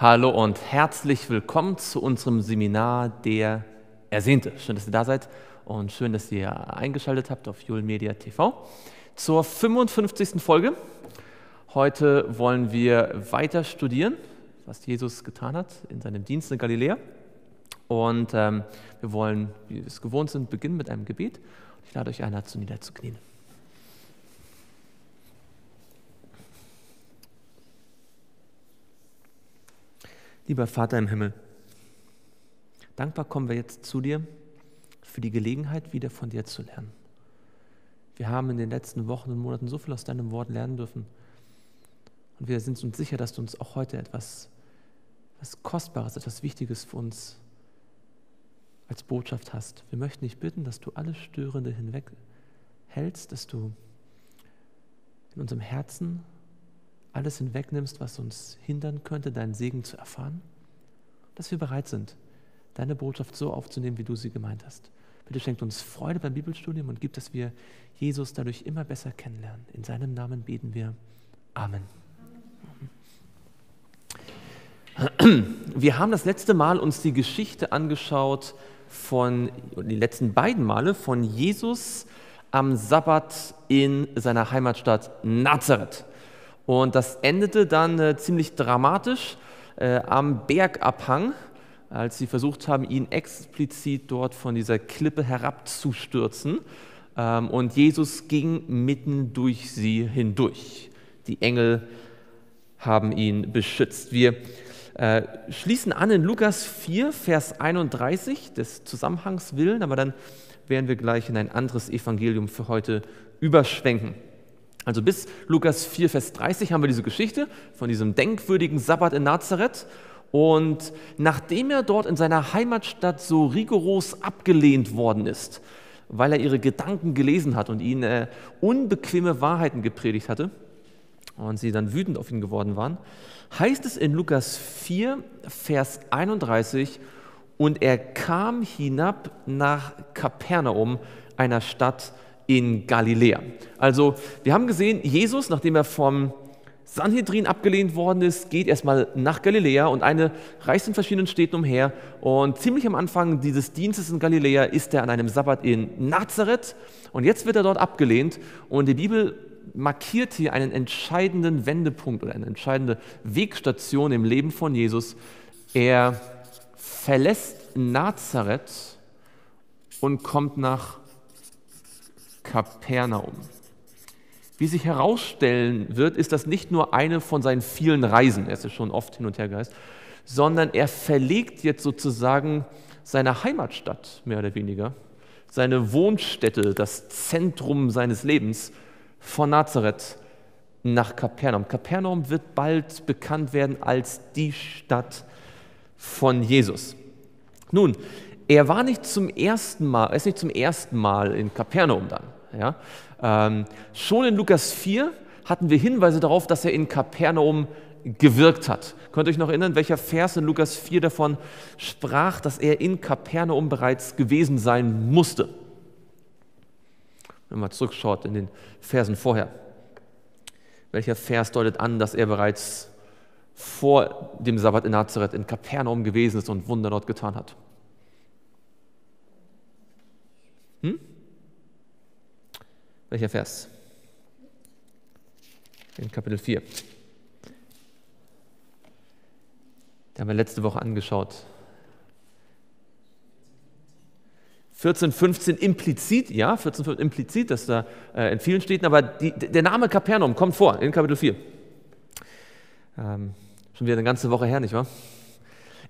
Hallo und herzlich willkommen zu unserem Seminar Der Ersehnte. Schön, dass ihr da seid und schön, dass ihr eingeschaltet habt auf Julmedia TV zur 55. Folge. Heute wollen wir weiter studieren, was Jesus getan hat in seinem Dienst in Galiläa. Und ähm, wir wollen, wie wir es gewohnt sind, beginnen mit einem Gebet. Ich lade euch ein, dazu niederzuknien. Lieber Vater im Himmel, dankbar kommen wir jetzt zu dir für die Gelegenheit, wieder von dir zu lernen. Wir haben in den letzten Wochen und Monaten so viel aus deinem Wort lernen dürfen. Und wir sind uns sicher, dass du uns auch heute etwas, etwas Kostbares, etwas Wichtiges für uns als Botschaft hast. Wir möchten dich bitten, dass du alles Störende hinweg hältst, dass du in unserem Herzen alles hinwegnimmst, was uns hindern könnte, deinen Segen zu erfahren, dass wir bereit sind, deine Botschaft so aufzunehmen, wie du sie gemeint hast. Bitte schenkt uns Freude beim Bibelstudium und gib, dass wir Jesus dadurch immer besser kennenlernen. In seinem Namen beten wir. Amen. Wir haben das letzte Mal uns die Geschichte angeschaut von, die letzten beiden Male von Jesus am Sabbat in seiner Heimatstadt Nazareth. Und das endete dann äh, ziemlich dramatisch äh, am Bergabhang, als sie versucht haben, ihn explizit dort von dieser Klippe herabzustürzen. Ähm, und Jesus ging mitten durch sie hindurch. Die Engel haben ihn beschützt. Wir äh, schließen an in Lukas 4, Vers 31 des Zusammenhangs willen, aber dann werden wir gleich in ein anderes Evangelium für heute überschwenken. Also bis Lukas 4, Vers 30 haben wir diese Geschichte von diesem denkwürdigen Sabbat in Nazareth. Und nachdem er dort in seiner Heimatstadt so rigoros abgelehnt worden ist, weil er ihre Gedanken gelesen hat und ihnen äh, unbequeme Wahrheiten gepredigt hatte und sie dann wütend auf ihn geworden waren, heißt es in Lukas 4, Vers 31, und er kam hinab nach Kapernaum, einer Stadt in Galiläa. Also wir haben gesehen, Jesus, nachdem er vom Sanhedrin abgelehnt worden ist, geht erstmal nach Galiläa und eine reist in verschiedenen Städten umher. Und ziemlich am Anfang dieses Dienstes in Galiläa ist er an einem Sabbat in Nazareth und jetzt wird er dort abgelehnt. Und die Bibel markiert hier einen entscheidenden Wendepunkt oder eine entscheidende Wegstation im Leben von Jesus. Er verlässt Nazareth und kommt nach Kapernaum. Wie sich herausstellen wird, ist das nicht nur eine von seinen vielen Reisen, er ist schon oft hin und her gereist, sondern er verlegt jetzt sozusagen seine Heimatstadt, mehr oder weniger, seine Wohnstätte, das Zentrum seines Lebens von Nazareth nach Kapernaum. Kapernaum wird bald bekannt werden als die Stadt von Jesus. Nun, er war nicht zum ersten Mal, er ist nicht zum ersten Mal in Kapernaum dann. Ja? Ähm, schon in Lukas 4 hatten wir Hinweise darauf, dass er in Kapernaum gewirkt hat. Könnt ihr euch noch erinnern, welcher Vers in Lukas 4 davon sprach, dass er in Kapernaum bereits gewesen sein musste? Wenn man zurückschaut in den Versen vorher. Welcher Vers deutet an, dass er bereits vor dem Sabbat in Nazareth in Kapernaum gewesen ist und Wunder dort getan hat? Hm? Welcher Vers? In Kapitel 4. Den haben wir letzte Woche angeschaut. 14, 15 implizit, ja, 14, 15 implizit, dass da äh, in vielen Städten, aber die, der Name Kapernaum kommt vor in Kapitel 4. Ähm, schon wieder eine ganze Woche her, nicht wahr?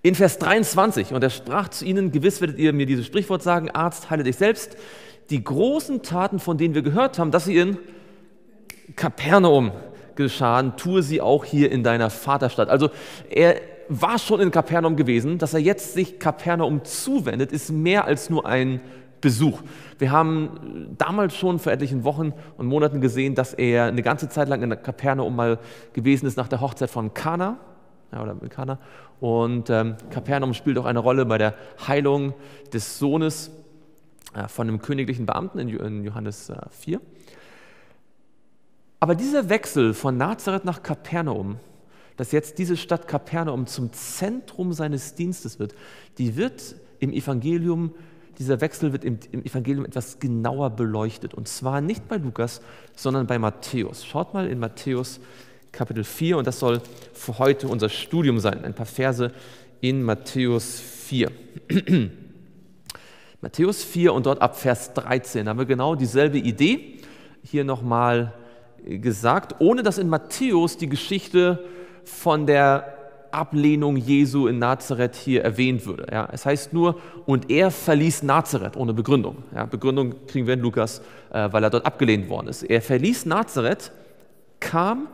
In Vers 23, und er sprach zu ihnen, gewiss werdet ihr mir dieses Sprichwort sagen, Arzt, heile dich selbst die großen Taten, von denen wir gehört haben, dass sie in Kapernaum geschahen, tue sie auch hier in deiner Vaterstadt. Also er war schon in Kapernaum gewesen, dass er jetzt sich Kapernaum zuwendet, ist mehr als nur ein Besuch. Wir haben damals schon vor etlichen Wochen und Monaten gesehen, dass er eine ganze Zeit lang in Kapernaum mal gewesen ist nach der Hochzeit von Kana. Ja, oder Kana. Und ähm, Kapernaum spielt auch eine Rolle bei der Heilung des Sohnes von einem königlichen Beamten in Johannes 4. Äh, Aber dieser Wechsel von Nazareth nach Kapernaum, dass jetzt diese Stadt Kapernaum zum Zentrum seines Dienstes wird, die wird im Evangelium, dieser Wechsel wird im, im Evangelium etwas genauer beleuchtet. Und zwar nicht bei Lukas, sondern bei Matthäus. Schaut mal in Matthäus Kapitel 4 und das soll für heute unser Studium sein. Ein paar Verse in Matthäus 4. Matthäus 4 und dort ab Vers 13 haben wir genau dieselbe Idee hier nochmal gesagt, ohne dass in Matthäus die Geschichte von der Ablehnung Jesu in Nazareth hier erwähnt würde. Ja, es heißt nur, und er verließ Nazareth ohne Begründung. Ja, Begründung kriegen wir in Lukas, äh, weil er dort abgelehnt worden ist. Er verließ Nazareth, kam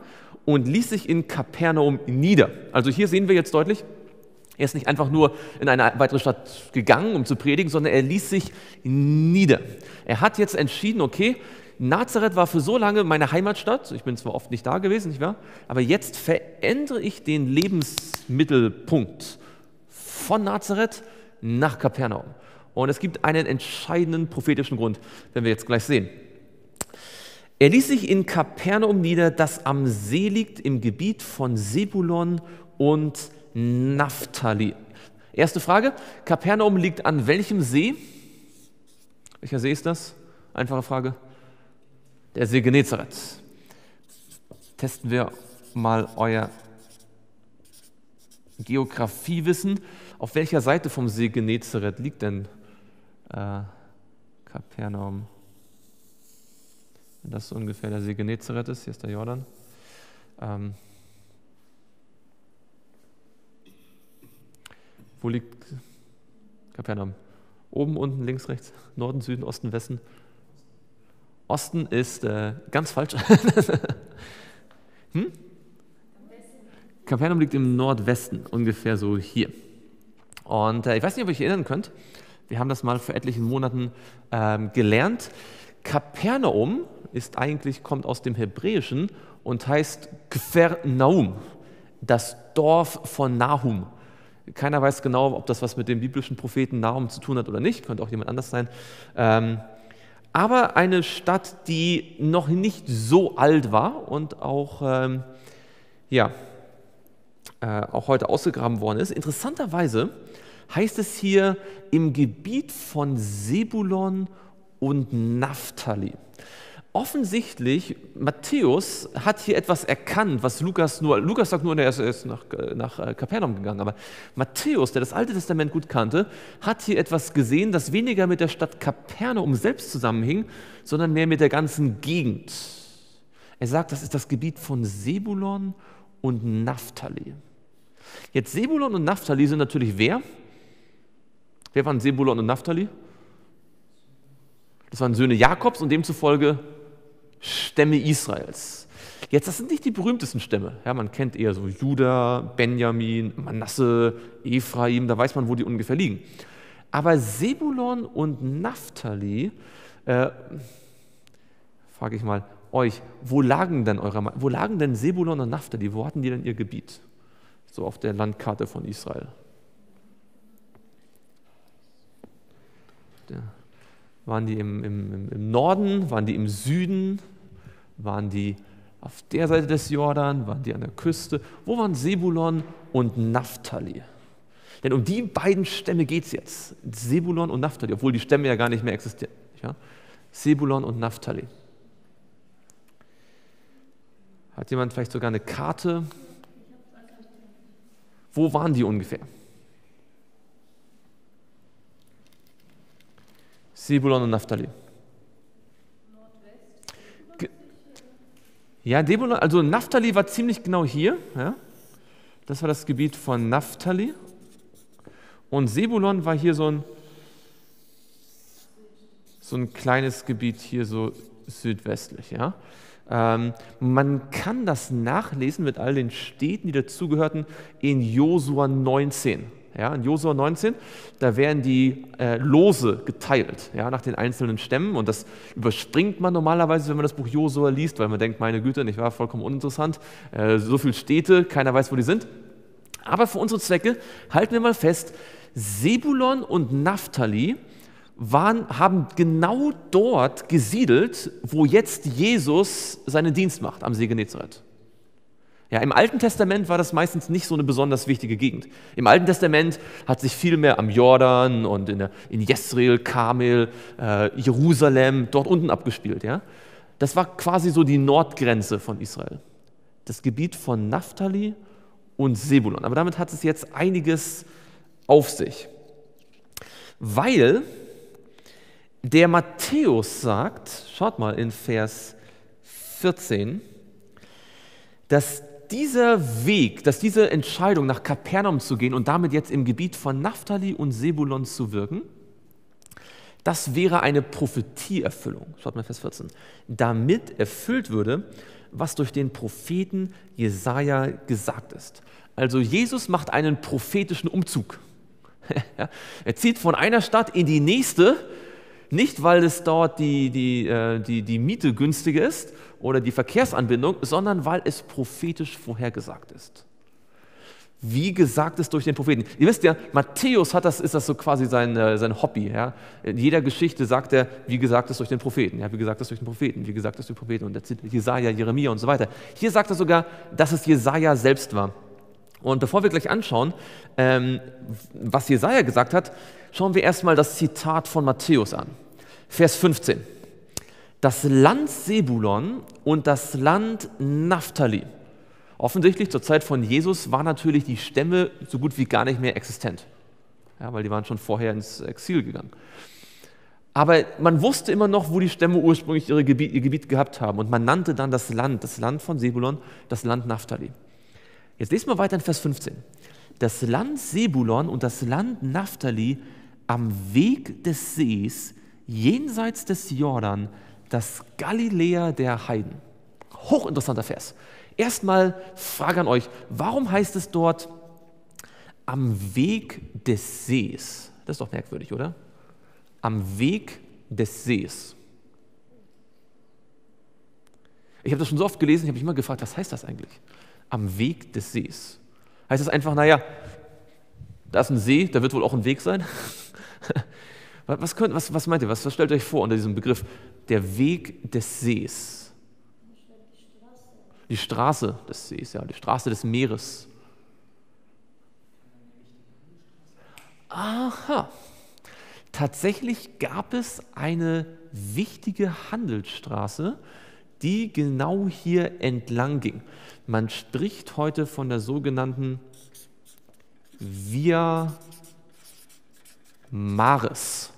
und ließ sich in Kapernaum nieder. Also hier sehen wir jetzt deutlich, er ist nicht einfach nur in eine weitere Stadt gegangen, um zu predigen, sondern er ließ sich nieder. Er hat jetzt entschieden, okay, Nazareth war für so lange meine Heimatstadt. Ich bin zwar oft nicht da gewesen, nicht wahr? Aber jetzt verändere ich den Lebensmittelpunkt von Nazareth nach Kapernaum. Und es gibt einen entscheidenden prophetischen Grund, den wir jetzt gleich sehen. Er ließ sich in Kapernaum nieder, das am See liegt im Gebiet von Sebulon und Naphtali. Erste Frage, Kapernaum liegt an welchem See? Welcher See ist das? Einfache Frage. Der See Genezareth. Testen wir mal euer Geografiewissen. Auf welcher Seite vom See Genezareth liegt denn äh, Kapernaum? Wenn das so ungefähr der See Genezareth ist, hier ist der Jordan. Ähm, Wo liegt Kapernaum? Oben, unten, links, rechts, Norden, Süden, Osten, Westen? Osten ist äh, ganz falsch. hm? Kapernaum liegt im Nordwesten, ungefähr so hier. Und äh, ich weiß nicht, ob ihr euch erinnern könnt, wir haben das mal vor etlichen Monaten ähm, gelernt. Kapernaum ist eigentlich, kommt aus dem Hebräischen und heißt Kfernaum, das Dorf von Nahum. Keiner weiß genau, ob das was mit dem biblischen Propheten Nahum zu tun hat oder nicht, könnte auch jemand anders sein. Ähm, aber eine Stadt, die noch nicht so alt war und auch, ähm, ja, äh, auch heute ausgegraben worden ist. Interessanterweise heißt es hier im Gebiet von Sebulon und Naphtali offensichtlich, Matthäus hat hier etwas erkannt, was Lukas nur, Lukas sagt nur, er ist nach, nach äh, Kapernaum gegangen, aber Matthäus, der das Alte Testament gut kannte, hat hier etwas gesehen, das weniger mit der Stadt Kapernaum selbst zusammenhing, sondern mehr mit der ganzen Gegend. Er sagt, das ist das Gebiet von Sebulon und Naphtali. Jetzt Sebulon und Naphtali sind natürlich wer? Wer waren Sebulon und Naphtali? Das waren Söhne Jakobs und demzufolge Stämme Israels. Jetzt, das sind nicht die berühmtesten Stämme. Ja, man kennt eher so Judah, Benjamin, Manasse, Ephraim, da weiß man, wo die ungefähr liegen. Aber Sebulon und Naphtali, äh, frage ich mal euch, wo lagen denn eure, wo lagen denn Sebulon und Naphtali? Wo hatten die denn ihr Gebiet? So auf der Landkarte von Israel. Ja. Waren die im, im, im Norden? Waren die im Süden? Waren die auf der Seite des Jordan? Waren die an der Küste? Wo waren Sebulon und Naphtali? Denn um die beiden Stämme geht es jetzt. Sebulon und Naphtali, obwohl die Stämme ja gar nicht mehr existieren. Ja? Sebulon und Naphtali. Hat jemand vielleicht sogar eine Karte? Wo waren die ungefähr? Sebulon und Naphtali. Ja, Debulon, also Naphtali war ziemlich genau hier. Ja? Das war das Gebiet von Naphtali. Und Sebulon war hier so ein, so ein kleines Gebiet hier so südwestlich. Ja? Ähm, man kann das nachlesen mit all den Städten, die dazugehörten, in Josua 19. Ja, in Josua 19, da werden die äh, Lose geteilt ja, nach den einzelnen Stämmen und das überspringt man normalerweise, wenn man das Buch Josua liest, weil man denkt, meine Güte, nicht wahr, vollkommen uninteressant, äh, so viele Städte, keiner weiß, wo die sind. Aber für unsere Zwecke halten wir mal fest, Sebulon und Naphtali waren, haben genau dort gesiedelt, wo jetzt Jesus seinen Dienst macht, am See Genezareth. Ja, Im Alten Testament war das meistens nicht so eine besonders wichtige Gegend. Im Alten Testament hat sich viel mehr am Jordan und in, der, in Jezreel, Kamel, äh, Jerusalem, dort unten abgespielt. Ja? Das war quasi so die Nordgrenze von Israel. Das Gebiet von Naphtali und Sebulon. Aber damit hat es jetzt einiges auf sich. Weil der Matthäus sagt, schaut mal in Vers 14, dass dieser Weg, dass diese Entscheidung nach Kapernaum zu gehen und damit jetzt im Gebiet von Naphtali und Sebulon zu wirken, das wäre eine Prophetieerfüllung. Schaut mal Vers 14. Damit erfüllt würde, was durch den Propheten Jesaja gesagt ist. Also Jesus macht einen prophetischen Umzug. er zieht von einer Stadt in die nächste, nicht weil es dort die, die, äh, die, die Miete günstiger ist oder die Verkehrsanbindung, sondern weil es prophetisch vorhergesagt ist. Wie gesagt ist durch den Propheten. Ihr wisst ja, Matthäus hat das, ist das so quasi sein, äh, sein Hobby. Ja? In jeder Geschichte sagt er, wie gesagt ist durch den Propheten. Ja, wie gesagt ist durch den Propheten, wie gesagt ist durch den Propheten. Und er zieht Jesaja, Jeremia und so weiter. Hier sagt er sogar, dass es Jesaja selbst war. Und bevor wir gleich anschauen, ähm, was Jesaja gesagt hat, schauen wir erstmal das Zitat von Matthäus an. Vers 15. Das Land Sebulon und das Land Naphtali. Offensichtlich zur Zeit von Jesus waren natürlich die Stämme so gut wie gar nicht mehr existent, ja, weil die waren schon vorher ins Exil gegangen. Aber man wusste immer noch, wo die Stämme ursprünglich ihre Gebiet, ihr Gebiet gehabt haben und man nannte dann das Land, das Land von Sebulon, das Land Naphtali. Jetzt lesen wir weiter in Vers 15. Das Land Sebulon und das Land Naphtali am Weg des Sees, jenseits des Jordan, das Galiläa der Heiden. Hochinteressanter Vers. Erstmal Frage an euch, warum heißt es dort am Weg des Sees? Das ist doch merkwürdig, oder? Am Weg des Sees. Ich habe das schon so oft gelesen, ich habe mich immer gefragt, was heißt das eigentlich? am Weg des Sees. Heißt das einfach, naja, da ist ein See, da wird wohl auch ein Weg sein? was, könnt, was, was meint ihr? Was, was stellt euch vor unter diesem Begriff? Der Weg des Sees. Die Straße des Sees, ja, die Straße des Meeres. Aha. Tatsächlich gab es eine wichtige Handelsstraße, die genau hier entlang ging. Man spricht heute von der sogenannten Via Maris.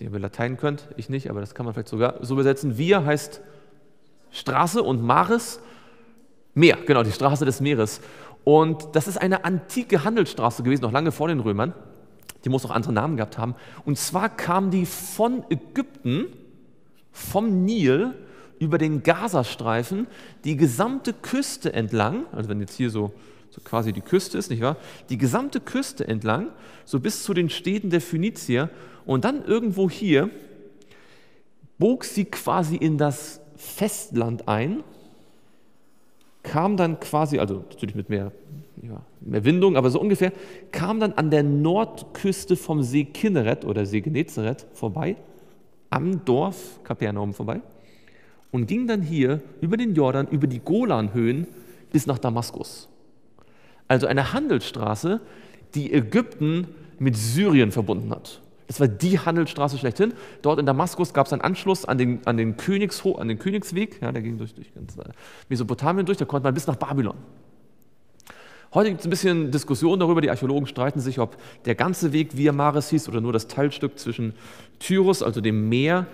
Weiß nicht, ob ihr Latein könnt, ich nicht, aber das kann man vielleicht sogar so übersetzen. Via heißt Straße und Maris Meer, genau, die Straße des Meeres. Und das ist eine antike Handelsstraße gewesen, noch lange vor den Römern. Die muss auch andere Namen gehabt haben. Und zwar kam die von Ägypten, vom Nil, über den Gazastreifen die gesamte Küste entlang, also wenn jetzt hier so, so quasi die Küste ist, nicht wahr? Die gesamte Küste entlang, so bis zu den Städten der Phönizier und dann irgendwo hier bog sie quasi in das Festland ein, kam dann quasi, also natürlich mit mehr, ja, mehr Windung, aber so ungefähr, kam dann an der Nordküste vom See Kinneret oder See Genezareth vorbei, am Dorf Kapernaum vorbei und ging dann hier über den Jordan, über die Golanhöhen bis nach Damaskus. Also eine Handelsstraße, die Ägypten mit Syrien verbunden hat. Das war die Handelsstraße schlechthin. Dort in Damaskus gab es einen Anschluss an den, an den, Königsho an den Königsweg. Ja, der ging durch, durch ganz äh, Mesopotamien durch, da konnte man bis nach Babylon. Heute gibt es ein bisschen Diskussion darüber. Die Archäologen streiten sich, ob der ganze Weg Via Maris hieß oder nur das Teilstück zwischen Tyrus, also dem Meer,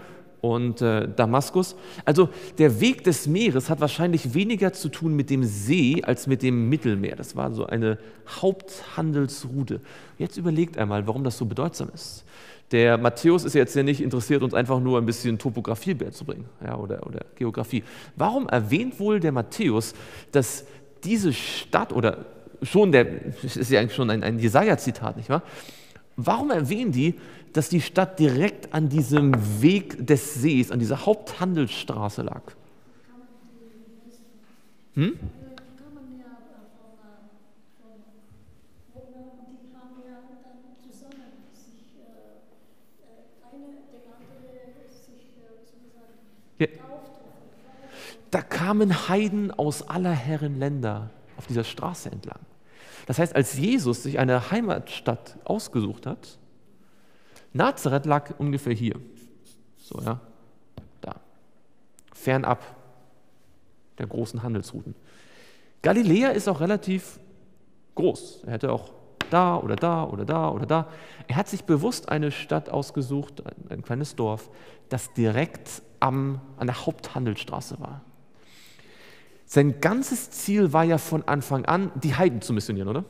und äh, Damaskus. Also der Weg des Meeres hat wahrscheinlich weniger zu tun mit dem See als mit dem Mittelmeer. Das war so eine Haupthandelsroute. Jetzt überlegt einmal, warum das so bedeutsam ist. Der Matthäus ist jetzt ja nicht interessiert, uns einfach nur ein bisschen Topografie beizubringen ja, oder, oder Geografie. Warum erwähnt wohl der Matthäus, dass diese Stadt oder schon der, ist ja eigentlich schon ein, ein Jesaja-Zitat, nicht wahr? Warum erwähnen die, dass die Stadt direkt an diesem Weg des Sees, an dieser Haupthandelsstraße lag? Hm? Da kamen Heiden aus aller Herren Länder auf dieser Straße entlang. Das heißt, als Jesus sich eine Heimatstadt ausgesucht hat, Nazareth lag ungefähr hier. So, ja, da. Fernab der großen Handelsrouten. Galiläa ist auch relativ groß. Er hätte auch da oder da oder da oder da. Er hat sich bewusst eine Stadt ausgesucht, ein kleines Dorf, das direkt am, an der Haupthandelsstraße war. Sein ganzes Ziel war ja von Anfang an, die Heiden zu missionieren, oder?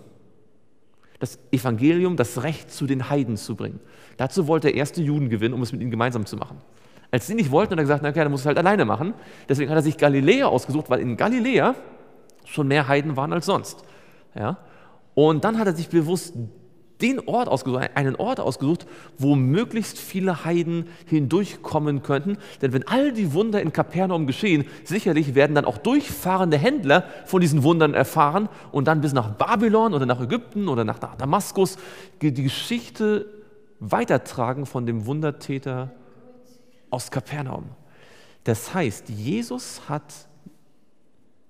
Das Evangelium, das Recht zu den Heiden zu bringen. Dazu wollte er erste Juden gewinnen, um es mit ihnen gemeinsam zu machen. Als sie nicht wollten, hat er gesagt, na okay, dann muss es halt alleine machen. Deswegen hat er sich Galiläa ausgesucht, weil in Galiläa schon mehr Heiden waren als sonst. Ja? Und dann hat er sich bewusst den Ort ausgesucht, einen Ort ausgesucht, wo möglichst viele Heiden hindurchkommen könnten. Denn wenn all die Wunder in Kapernaum geschehen, sicherlich werden dann auch durchfahrende Händler von diesen Wundern erfahren und dann bis nach Babylon oder nach Ägypten oder nach Damaskus die Geschichte weitertragen von dem Wundertäter aus Kapernaum. Das heißt, Jesus hat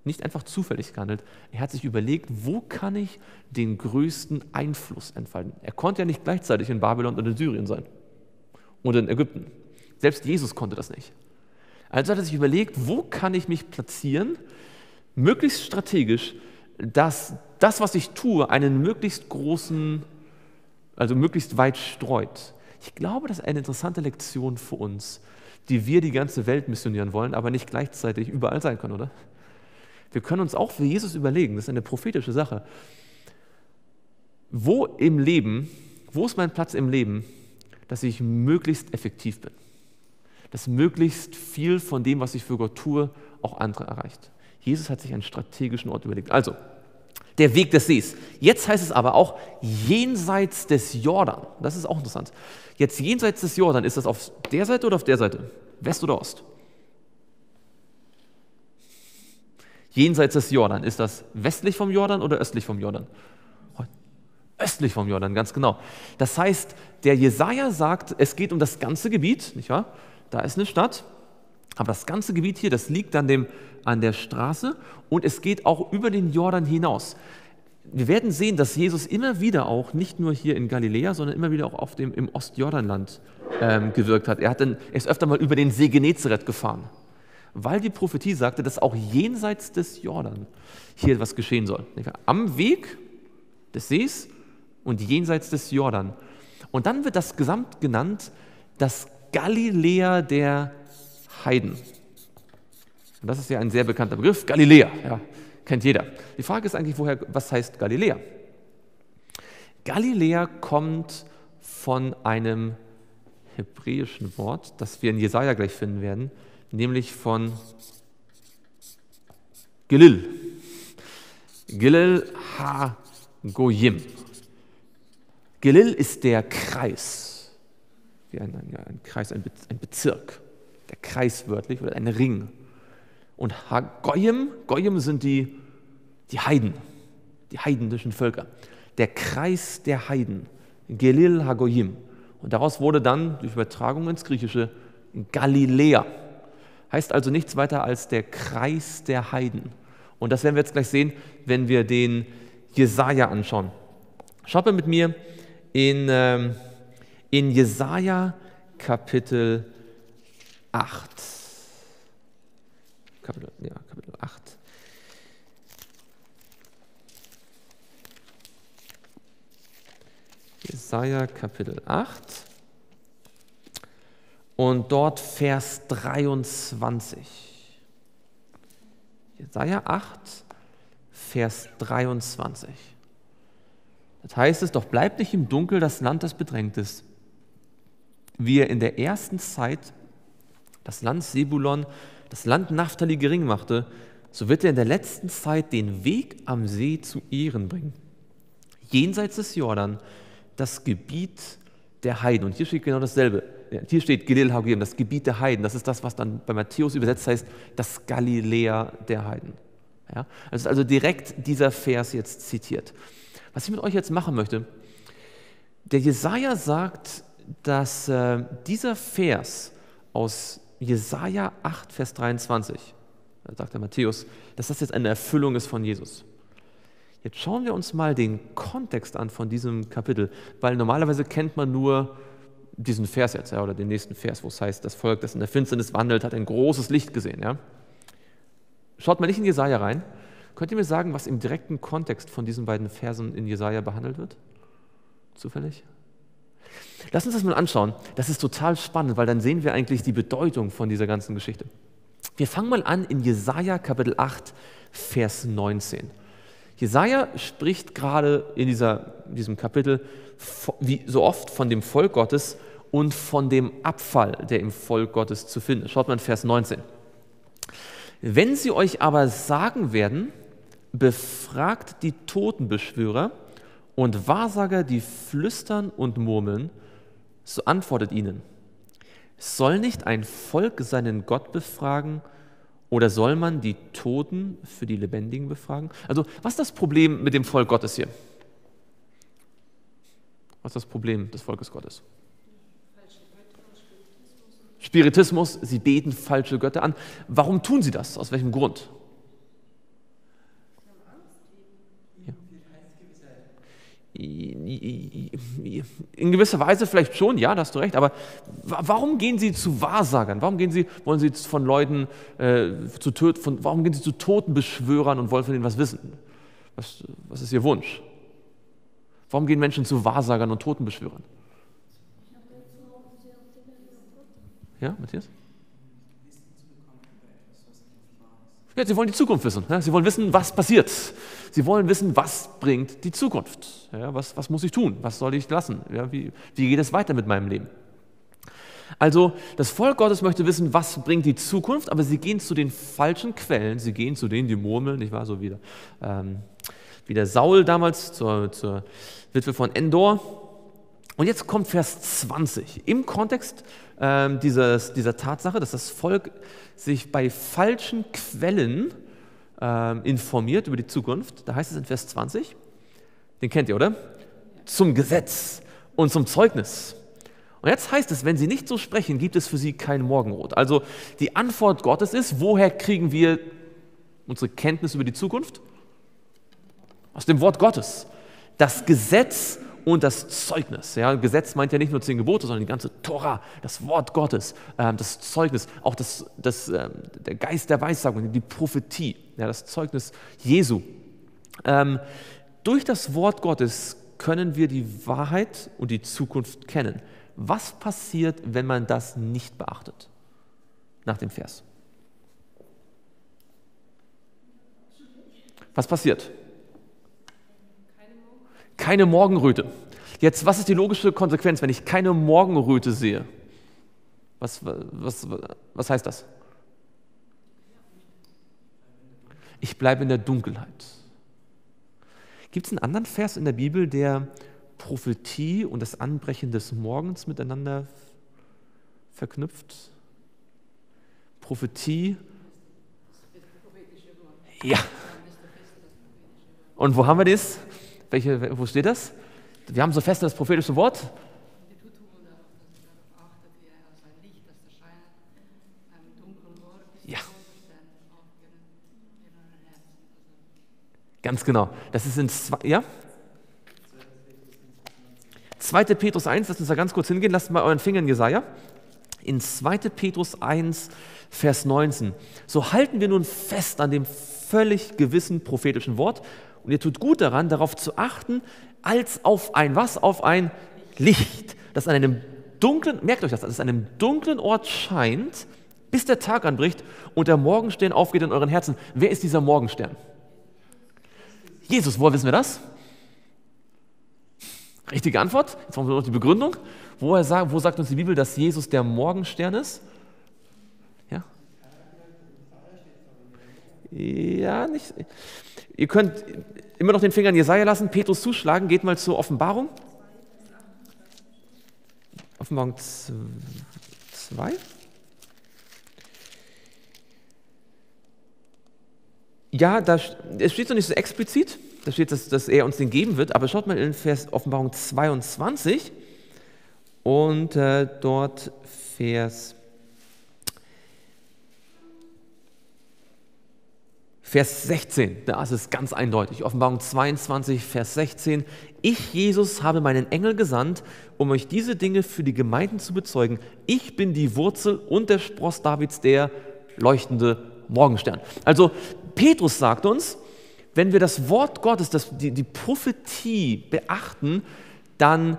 nicht einfach zufällig gehandelt. Er hat sich überlegt, wo kann ich den größten Einfluss entfalten. Er konnte ja nicht gleichzeitig in Babylon und in Syrien sein oder in Ägypten. Selbst Jesus konnte das nicht. Also hat er sich überlegt, wo kann ich mich platzieren, möglichst strategisch, dass das, was ich tue, einen möglichst großen, also möglichst weit streut. Ich glaube, das ist eine interessante Lektion für uns, die wir die ganze Welt missionieren wollen, aber nicht gleichzeitig überall sein können, oder? Wir können uns auch für Jesus überlegen, das ist eine prophetische Sache. Wo im Leben, wo ist mein Platz im Leben, dass ich möglichst effektiv bin? Dass möglichst viel von dem, was ich für Gott tue, auch andere erreicht. Jesus hat sich einen strategischen Ort überlegt. Also, der Weg des Sees. Jetzt heißt es aber auch jenseits des Jordan. Das ist auch interessant. Jetzt jenseits des Jordan, ist das auf der Seite oder auf der Seite? West oder Ost? Jenseits des Jordan. Ist das westlich vom Jordan oder östlich vom Jordan? Östlich vom Jordan, ganz genau. Das heißt, der Jesaja sagt, es geht um das ganze Gebiet, nicht wahr? Da ist eine Stadt, aber das ganze Gebiet hier, das liegt an, dem, an der Straße und es geht auch über den Jordan hinaus. Wir werden sehen, dass Jesus immer wieder auch, nicht nur hier in Galiläa, sondern immer wieder auch auf dem, im Ostjordanland ähm, gewirkt hat. Er, hat dann, er ist öfter mal über den See Genezareth gefahren weil die Prophetie sagte, dass auch jenseits des Jordan hier etwas geschehen soll. Am Weg des Sees und jenseits des Jordan. Und dann wird das Gesamt genannt das Galiläa der Heiden. Und das ist ja ein sehr bekannter Begriff, Galiläa, ja, kennt jeder. Die Frage ist eigentlich, woher, was heißt Galiläa? Galiläa kommt von einem hebräischen Wort, das wir in Jesaja gleich finden werden, nämlich von Gilil. Gilil ha-Goyim. Gilil ist der Kreis, wie ein, ein, ein Kreis, ein, Bezirk, der Kreis wörtlich oder ein Ring. Und Ha-Goyim, Goyim sind die, die Heiden, die heidnischen Völker. Der Kreis der Heiden, Gelil Hagoyim. Und daraus wurde dann durch Übertragung ins Griechische Galiläa heißt also nichts weiter als der Kreis der Heiden. Und das werden wir jetzt gleich sehen, wenn wir den Jesaja anschauen. Schaut mal mit mir in, ähm, in Jesaja Kapitel 8. Kapitel, ja, Kapitel 8. Jesaja Kapitel 8 und dort Vers 23. Jesaja 8, Vers 23. Das heißt es, doch bleibt nicht im Dunkel das Land, das bedrängt ist. Wie er in der ersten Zeit das Land Sebulon, das Land Naphtali gering machte, so wird er in der letzten Zeit den Weg am See zu Ehren bringen. Jenseits des Jordan, das Gebiet der Heiden. Und hier steht genau dasselbe hier steht Gilil Hagim, das Gebiet der Heiden. Das ist das, was dann bei Matthäus übersetzt heißt, das Galiläa der Heiden. Ja? Das ist also direkt dieser Vers jetzt zitiert. Was ich mit euch jetzt machen möchte, der Jesaja sagt, dass äh, dieser Vers aus Jesaja 8, Vers 23, sagt der Matthäus, dass das jetzt eine Erfüllung ist von Jesus. Jetzt schauen wir uns mal den Kontext an von diesem Kapitel, weil normalerweise kennt man nur diesen Vers jetzt, ja, oder den nächsten Vers, wo es heißt, das Volk, das in der Finsternis wandelt, hat ein großes Licht gesehen. Ja. Schaut mal nicht in Jesaja rein. Könnt ihr mir sagen, was im direkten Kontext von diesen beiden Versen in Jesaja behandelt wird? Zufällig? Lass uns das mal anschauen. Das ist total spannend, weil dann sehen wir eigentlich die Bedeutung von dieser ganzen Geschichte. Wir fangen mal an in Jesaja Kapitel 8, Vers 19. Jesaja spricht gerade in dieser, diesem Kapitel wie so oft von dem Volk Gottes und von dem Abfall, der im Volk Gottes zu finden ist. Schaut mal in Vers 19. Wenn sie euch aber sagen werden, befragt die Totenbeschwörer und Wahrsager, die flüstern und murmeln, so antwortet ihnen, soll nicht ein Volk seinen Gott befragen oder soll man die Toten für die Lebendigen befragen? Also was ist das Problem mit dem Volk Gottes hier? Was ist das Problem des Volkes Gottes? Spiritismus, sie beten falsche Götter an. Warum tun sie das? Aus welchem Grund? In gewisser Weise vielleicht schon, ja, da hast du recht, aber warum gehen sie zu Wahrsagern? Warum gehen sie, wollen sie von Leuten äh, zu von, warum gehen sie zu Totenbeschwörern und wollen von ihnen was wissen? Was, was ist ihr Wunsch? Warum gehen Menschen zu Wahrsagern und Totenbeschwörern? Ja, Matthias? Ja, sie wollen die Zukunft wissen. Ja, sie wollen wissen, was passiert. Sie wollen wissen, was bringt die Zukunft. Ja, was, was muss ich tun? Was soll ich lassen? Ja, wie, wie geht es weiter mit meinem Leben? Also das Volk Gottes möchte wissen, was bringt die Zukunft, aber sie gehen zu den falschen Quellen. Sie gehen zu denen, die murmeln, nicht wahr? So wie der, ähm, wie der Saul damals zur, zur Witwe von Endor. Und jetzt kommt Vers 20. Im Kontext ähm, dieses, dieser Tatsache, dass das Volk sich bei falschen Quellen ähm, informiert über die Zukunft, da heißt es in Vers 20, den kennt ihr, oder? Zum Gesetz und zum Zeugnis. Und jetzt heißt es, wenn sie nicht so sprechen, gibt es für sie kein Morgenrot. Also die Antwort Gottes ist, woher kriegen wir unsere Kenntnis über die Zukunft? Aus dem Wort Gottes. Das Gesetz und das Zeugnis. Ja, Gesetz meint ja nicht nur zehn Gebote, sondern die ganze Tora, das Wort Gottes, ähm, das Zeugnis, auch das, das, ähm, der Geist der Weissagung, die Prophetie, ja, das Zeugnis Jesu. Ähm, durch das Wort Gottes können wir die Wahrheit und die Zukunft kennen. Was passiert, wenn man das nicht beachtet? Nach dem Vers. Was passiert? Keine Morgenröte. Jetzt, was ist die logische Konsequenz, wenn ich keine Morgenröte sehe? Was, was, was heißt das? Ich bleibe in der Dunkelheit. Gibt es einen anderen Vers in der Bibel, der Prophetie und das Anbrechen des Morgens miteinander verknüpft? Prophetie. Ja. Und wo haben wir das? Welche, wo steht das? Wir haben so fest das prophetische Wort. Ja. Ganz genau. Das ist in zwei, ja? 2. Petrus 1, lasst uns da ganz kurz hingehen, lasst mal euren Finger in Jesaja. In 2. Petrus 1, Vers 19. So halten wir nun fest an dem völlig gewissen prophetischen Wort und ihr tut gut daran, darauf zu achten, als auf ein was? Auf ein Licht, das an einem dunklen, merkt euch das, dass es an einem dunklen Ort scheint, bis der Tag anbricht und der Morgenstern aufgeht in euren Herzen. Wer ist dieser Morgenstern? Jesus, woher wissen wir das? Richtige Antwort. Jetzt brauchen wir noch die Begründung. Woher wo sagt uns die Bibel, dass Jesus der Morgenstern ist? Ja, nicht. Ihr könnt immer noch den Finger in Jesaja lassen, Petrus zuschlagen, geht mal zur Offenbarung. Offenbarung 2. Ja, da, es steht so nicht so explizit, da steht, dass, dass er uns den geben wird, aber schaut mal in Vers Offenbarung 22 und äh, dort Vers Vers 16, da ist es ganz eindeutig. Offenbarung 22, Vers 16. Ich, Jesus, habe meinen Engel gesandt, um euch diese Dinge für die Gemeinden zu bezeugen. Ich bin die Wurzel und der Spross Davids, der leuchtende Morgenstern. Also Petrus sagt uns, wenn wir das Wort Gottes, das, die, die Prophetie beachten, dann,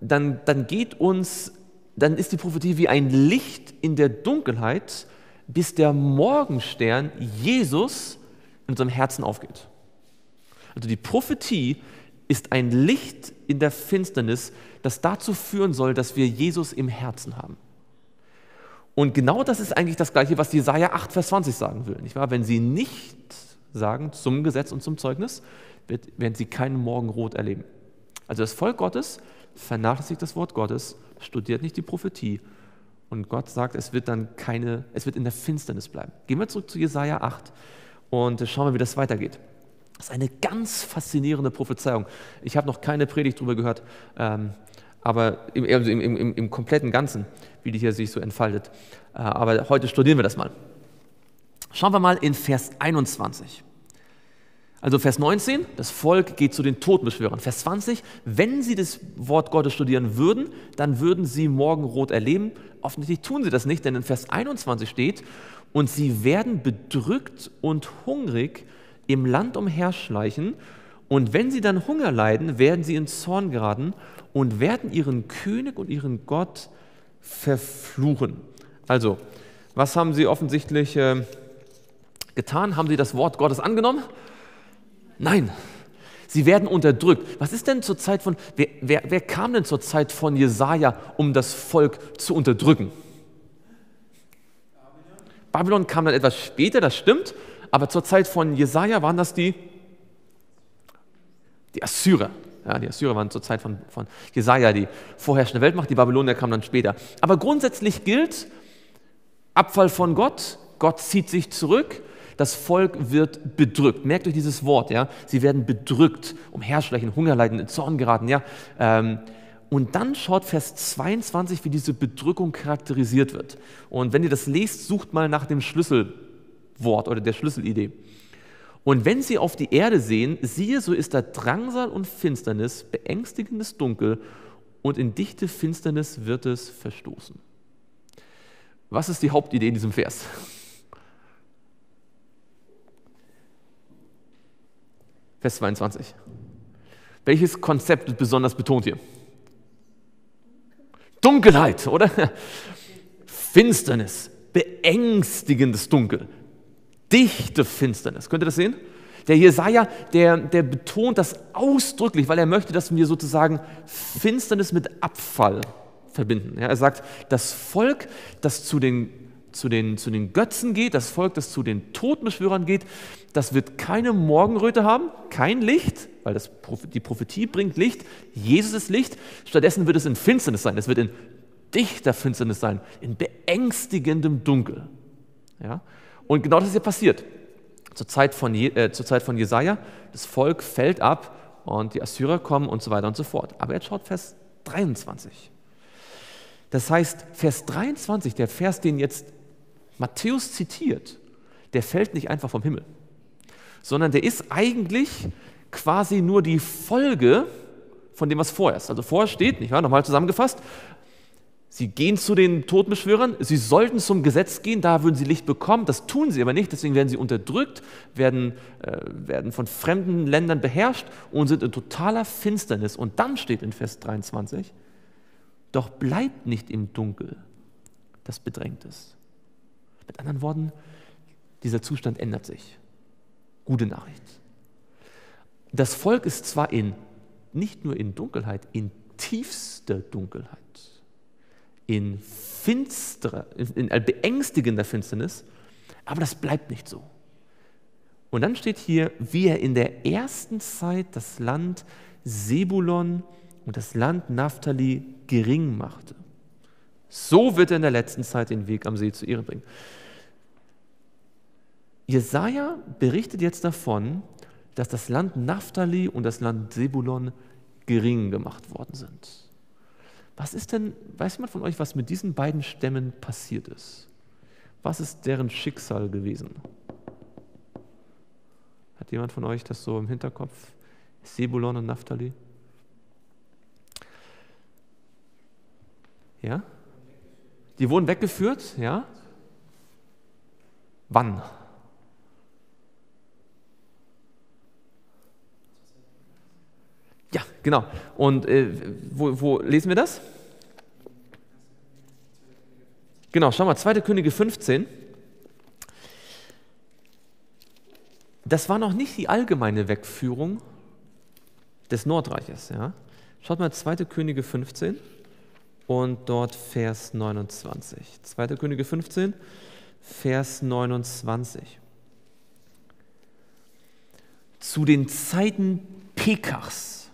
dann, dann geht uns, dann ist die Prophetie wie ein Licht in der Dunkelheit, bis der Morgenstern Jesus in unserem Herzen aufgeht. Also die Prophetie ist ein Licht in der Finsternis, das dazu führen soll, dass wir Jesus im Herzen haben. Und genau das ist eigentlich das Gleiche, was Jesaja 8, Vers 20 sagen will. Nicht wahr? Wenn sie nicht sagen zum Gesetz und zum Zeugnis, werden sie keinen Morgenrot erleben. Also das Volk Gottes vernachlässigt das Wort Gottes, studiert nicht die Prophetie und Gott sagt, es wird dann keine, es wird in der Finsternis bleiben. Gehen wir zurück zu Jesaja 8 und schauen wir, wie das weitergeht. Das ist eine ganz faszinierende Prophezeiung. Ich habe noch keine Predigt darüber gehört, ähm, aber im, im, im, im, kompletten Ganzen, wie die hier sich so entfaltet. Äh, aber heute studieren wir das mal. Schauen wir mal in Vers 21. Also Vers 19, das Volk geht zu den Totenbeschwörern. Vers 20, wenn sie das Wort Gottes studieren würden, dann würden sie Morgenrot erleben. Offensichtlich tun sie das nicht, denn in Vers 21 steht, und sie werden bedrückt und hungrig im Land umherschleichen, und wenn sie dann Hunger leiden, werden sie in Zorn geraten und werden ihren König und ihren Gott verfluchen. Also, was haben sie offensichtlich äh, getan? Haben sie das Wort Gottes angenommen? Nein, sie werden unterdrückt. Was ist denn zur Zeit von, wer, wer, wer kam denn zur Zeit von Jesaja, um das Volk zu unterdrücken? Babylon kam dann etwas später, das stimmt, aber zur Zeit von Jesaja waren das die, die Assyrer. Ja, die Assyrer waren zur Zeit von, von Jesaja die vorherrschende Weltmacht, die Babylonier kamen dann später. Aber grundsätzlich gilt, Abfall von Gott, Gott zieht sich zurück, das Volk wird bedrückt. Merkt euch dieses Wort, ja. Sie werden bedrückt, umherschleichen, Hunger leiden, in Zorn geraten, ja. Ähm, und dann schaut Vers 22, wie diese Bedrückung charakterisiert wird. Und wenn ihr das lest, sucht mal nach dem Schlüsselwort oder der Schlüsselidee. Und wenn sie auf die Erde sehen, siehe, so ist da Drangsal und Finsternis, beängstigendes Dunkel, und in dichte Finsternis wird es verstoßen. Was ist die Hauptidee in diesem Vers? Vers 22. Welches Konzept wird besonders betont hier? Dunkelheit, oder? Finsternis, beängstigendes Dunkel, dichte Finsternis. Könnt ihr das sehen? Der Jesaja, der, der betont das ausdrücklich, weil er möchte, dass wir sozusagen Finsternis mit Abfall verbinden. Ja, er sagt, das Volk, das zu den zu den, zu den Götzen geht, das Volk, das zu den Totenbeschwörern geht, das wird keine Morgenröte haben, kein Licht, weil das, die Prophetie bringt Licht, Jesus ist Licht, stattdessen wird es in Finsternis sein, es wird in dichter Finsternis sein, in beängstigendem Dunkel. Ja? Und genau das ist ja passiert. Zur Zeit, von, äh, zur Zeit von Jesaja, das Volk fällt ab und die Assyrer kommen und so weiter und so fort. Aber jetzt schaut Vers 23. Das heißt, Vers 23, der Vers, den jetzt Matthäus zitiert, der fällt nicht einfach vom Himmel, sondern der ist eigentlich quasi nur die Folge von dem, was vorher ist. Also vorher steht, nicht wahr, nochmal zusammengefasst, Sie gehen zu den Totenbeschwörern, sie sollten zum Gesetz gehen, da würden sie Licht bekommen, das tun sie aber nicht, deswegen werden sie unterdrückt, werden, äh, werden von fremden Ländern beherrscht und sind in totaler Finsternis. Und dann steht in Vers 23, doch bleibt nicht im Dunkel, das bedrängt ist. Mit anderen Worten, dieser Zustand ändert sich. Gute Nachricht. Das Volk ist zwar in, nicht nur in Dunkelheit, in tiefster Dunkelheit, in finsterer, in beängstigender Finsternis, aber das bleibt nicht so. Und dann steht hier, wie er in der ersten Zeit das Land Sebulon und das Land Naphtali gering machte. So wird er in der letzten Zeit den Weg am See zu Ehren bringen. Jesaja berichtet jetzt davon, dass das Land Naphtali und das Land Sebulon gering gemacht worden sind. Was ist denn, weiß jemand von euch, was mit diesen beiden Stämmen passiert ist? Was ist deren Schicksal gewesen? Hat jemand von euch das so im Hinterkopf? Sebulon und Naphtali? Ja? Die wurden weggeführt, ja? Wann? Ja, genau. Und äh, wo, wo lesen wir das? Genau, schau mal, 2. Könige 15. Das war noch nicht die allgemeine Wegführung des Nordreiches. Ja? Schaut mal 2. Könige 15 und dort Vers 29. 2. Könige 15, Vers 29. Zu den Zeiten Pekachs,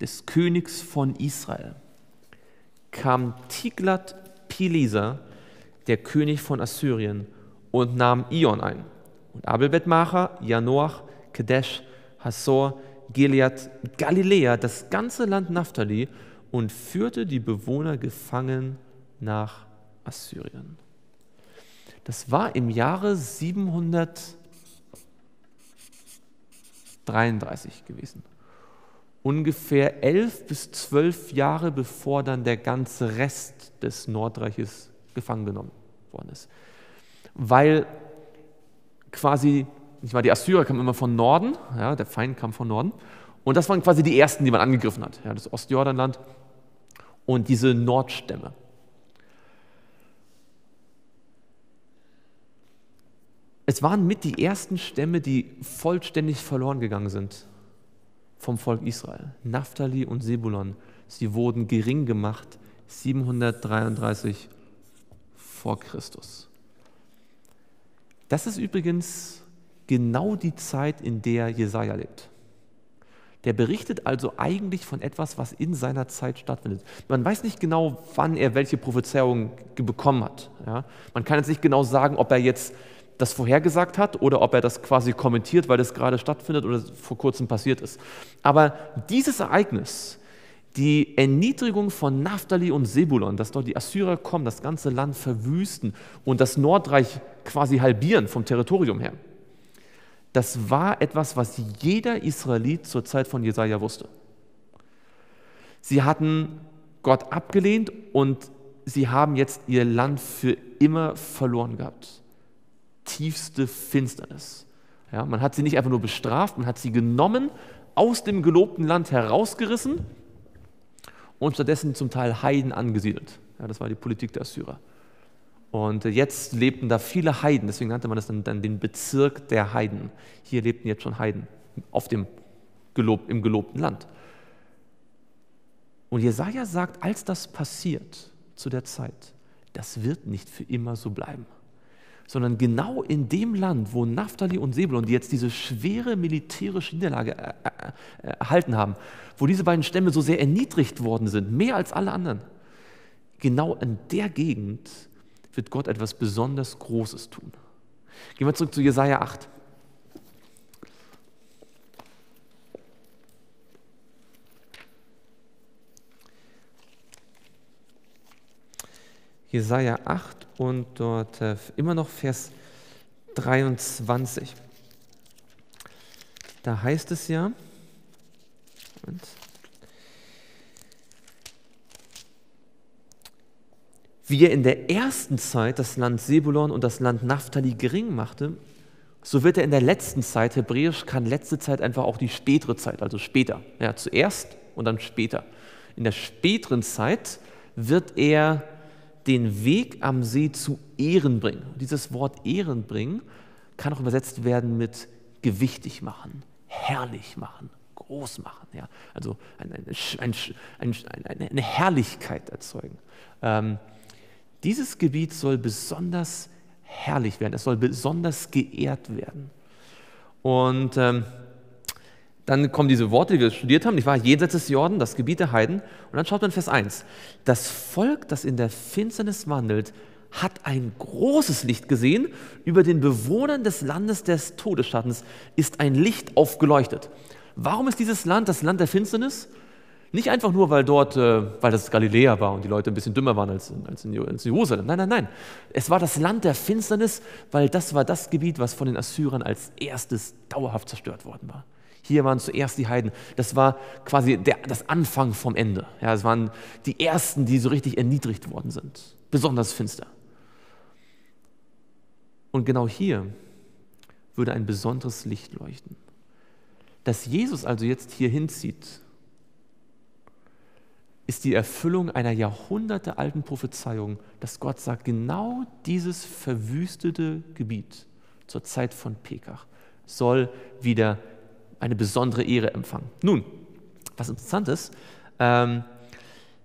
des Königs von Israel, kam Tiglat-Pileser, der König von Assyrien, und nahm Ion ein. Und Abelbethmacher, Janoach, Kedesh, Hassor, Gilead, Galiläa, das ganze Land Naphtali und führte die Bewohner gefangen nach Assyrien. Das war im Jahre 733 gewesen. Ungefähr elf bis zwölf Jahre bevor dann der ganze Rest des Nordreiches gefangen genommen worden ist. Weil quasi, ich war die Assyrer kamen immer von Norden, ja, der Feind kam von Norden, und das waren quasi die ersten, die man angegriffen hat. Ja, das Ostjordanland und diese Nordstämme. Es waren mit die ersten Stämme, die vollständig verloren gegangen sind vom Volk Israel. Naphtali und Sebulon. Sie wurden gering gemacht 733 vor Christus. Das ist übrigens genau die Zeit, in der Jesaja lebt. Der berichtet also eigentlich von etwas, was in seiner Zeit stattfindet. Man weiß nicht genau, wann er welche Prophezeiung bekommen hat. Ja? Man kann jetzt nicht genau sagen, ob er jetzt das vorhergesagt hat oder ob er das quasi kommentiert, weil das gerade stattfindet oder vor kurzem passiert ist. Aber dieses Ereignis, die Erniedrigung von Naphtali und Sebulon, dass dort die Assyrer kommen, das ganze Land verwüsten und das Nordreich quasi halbieren vom Territorium her, das war etwas, was jeder Israelit zur Zeit von Jesaja wusste. Sie hatten Gott abgelehnt und sie haben jetzt ihr Land für immer verloren gehabt. Tiefste Finsternis. Ja, man hat sie nicht einfach nur bestraft, man hat sie genommen, aus dem gelobten Land herausgerissen und stattdessen zum Teil Heiden angesiedelt. Ja, das war die Politik der Assyrer. Und jetzt lebten da viele Heiden, deswegen nannte man das dann, dann den Bezirk der Heiden. Hier lebten jetzt schon Heiden auf dem gelob, im gelobten Land. Und Jesaja sagt, als das passiert zu der Zeit, das wird nicht für immer so bleiben, sondern genau in dem Land, wo Naphtali und Sebulon, die jetzt diese schwere militärische Niederlage erhalten haben, wo diese beiden Stämme so sehr erniedrigt worden sind, mehr als alle anderen, genau in der Gegend wird Gott etwas besonders Großes tun. Gehen wir zurück zu Jesaja 8. Jesaja 8 und dort äh, immer noch Vers 23. Da heißt es ja, Moment, wie er in der ersten Zeit das Land Sebulon und das Land Naphtali gering machte, so wird er in der letzten Zeit, hebräisch kann letzte Zeit einfach auch die spätere Zeit, also später, ja, zuerst und dann später. In der späteren Zeit wird er den Weg am See zu Ehren bringen. dieses Wort Ehren bringen kann auch übersetzt werden mit gewichtig machen, herrlich machen, groß machen. Ja? Also eine, eine, eine, eine Herrlichkeit erzeugen. Ähm, dieses Gebiet soll besonders herrlich werden, es soll besonders geehrt werden. Und ähm, dann kommen diese Worte, die wir studiert haben, ich war jenseits des Jordan, das Gebiet der Heiden. Und dann schaut man Vers 1. Das Volk, das in der Finsternis wandelt, hat ein großes Licht gesehen. Über den Bewohnern des Landes des Todesschattens ist ein Licht aufgeleuchtet. Warum ist dieses Land das Land der Finsternis? Nicht einfach nur, weil dort, äh, weil das Galiläa war und die Leute ein bisschen dümmer waren als, als in Jerusalem. Nein, nein, nein. Es war das Land der Finsternis, weil das war das Gebiet, was von den Assyrern als erstes dauerhaft zerstört worden war. Hier waren zuerst die Heiden. Das war quasi der, das Anfang vom Ende. Ja, es waren die ersten, die so richtig erniedrigt worden sind. Besonders finster. Und genau hier würde ein besonderes Licht leuchten. Dass Jesus also jetzt hier hinzieht, ist die Erfüllung einer jahrhundertealten Prophezeiung, dass Gott sagt, genau dieses verwüstete Gebiet zur Zeit von Pekach soll wieder eine besondere Ehre empfangen. Nun, was interessant ist, ähm,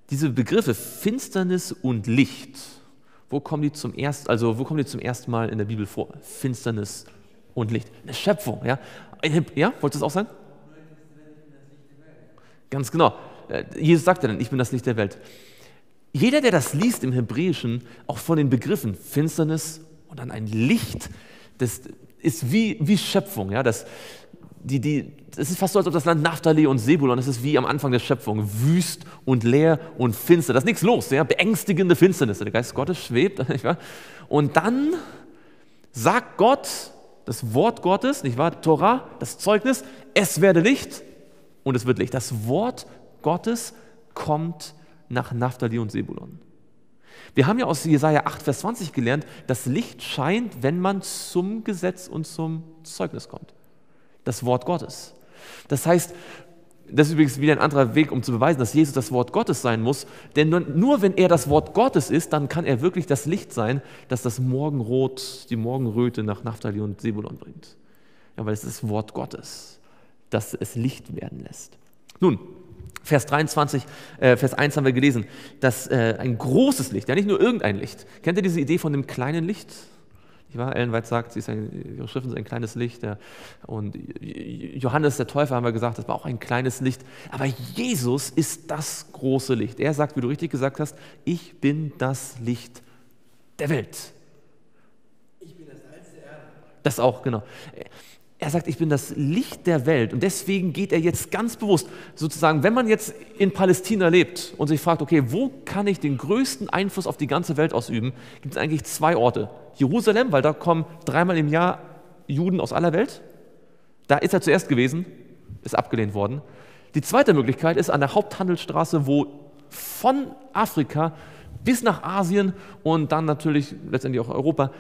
diese Begriffe Finsternis und Licht, wo kommen die zum ersten, also wo kommen die zum ersten Mal in der Bibel vor? Finsternis und Licht. Eine Schöpfung, ja? Ja, wolltest du das auch sagen? Ganz genau. Äh, Jesus sagte dann, ich bin das Licht der Welt. Jeder, der das liest im Hebräischen, auch von den Begriffen Finsternis und dann ein Licht, das ist wie, wie Schöpfung. Ja? Das, die, die, es ist fast so, als ob das Land Naphtali und Sebulon, das ist wie am Anfang der Schöpfung, wüst und leer und finster. Da ist nichts los, ja? beängstigende Finsternis. Der Geist Gottes schwebt. Nicht wahr? Und dann sagt Gott, das Wort Gottes, nicht wahr? Torah, das Zeugnis, es werde Licht und es wird Licht. Das Wort Gottes kommt nach Naphtali und Sebulon. Wir haben ja aus Jesaja 8, Vers 20 gelernt, das Licht scheint, wenn man zum Gesetz und zum Zeugnis kommt. Das Wort Gottes. Das heißt, das ist übrigens wieder ein anderer Weg, um zu beweisen, dass Jesus das Wort Gottes sein muss. Denn nur, wenn er das Wort Gottes ist, dann kann er wirklich das Licht sein, das das Morgenrot, die Morgenröte nach Naphtali und Sebulon bringt. Ja, weil es ist das Wort Gottes, das es Licht werden lässt. Nun, Vers 23, äh, Vers 1 haben wir gelesen, dass äh, ein großes Licht, ja nicht nur irgendein Licht. Kennt ihr diese Idee von dem kleinen Licht? Nicht wahr? Ellen White sagt, sie ist ein, ihre Schriften sind ein kleines Licht. Ja. Und Johannes der Täufer haben wir gesagt, das war auch ein kleines Licht. Aber Jesus ist das große Licht. Er sagt, wie du richtig gesagt hast, ich bin das Licht der Welt. Ich bin das Salz der Erde. Das auch, genau. Er sagt, ich bin das Licht der Welt und deswegen geht er jetzt ganz bewusst, sozusagen, wenn man jetzt in Palästina lebt und sich fragt, okay, wo kann ich den größten Einfluss auf die ganze Welt ausüben, gibt es eigentlich zwei Orte. Jerusalem, weil da kommen dreimal im Jahr Juden aus aller Welt. Da ist er zuerst gewesen, ist abgelehnt worden. Die zweite Möglichkeit ist an der Haupthandelsstraße, wo von Afrika bis nach Asien und dann natürlich letztendlich auch Europa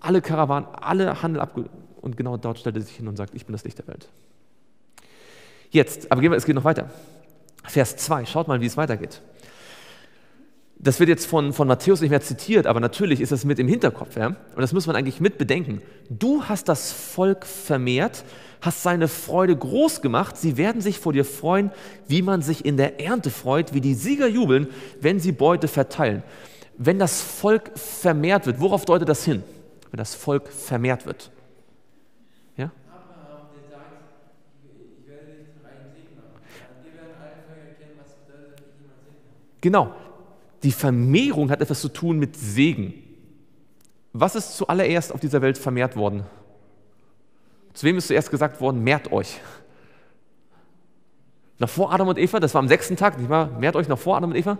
alle Karawanen, alle Handel abgelehnt und genau dort stellt er sich hin und sagt, ich bin das Licht der Welt. Jetzt, aber es geht noch weiter. Vers 2, schaut mal, wie es weitergeht. Das wird jetzt von, von Matthäus nicht mehr zitiert, aber natürlich ist das mit im Hinterkopf. Ja? Und das muss man eigentlich mit bedenken. Du hast das Volk vermehrt, hast seine Freude groß gemacht. Sie werden sich vor dir freuen, wie man sich in der Ernte freut, wie die Sieger jubeln, wenn sie Beute verteilen. Wenn das Volk vermehrt wird, worauf deutet das hin? Wenn das Volk vermehrt wird. Genau. Die Vermehrung hat etwas zu tun mit Segen. Was ist zuallererst auf dieser Welt vermehrt worden? Zu wem ist zuerst gesagt worden, mehrt euch? Noch vor Adam und Eva, das war am sechsten Tag, nicht wahr? Mehrt euch noch vor Adam und Eva?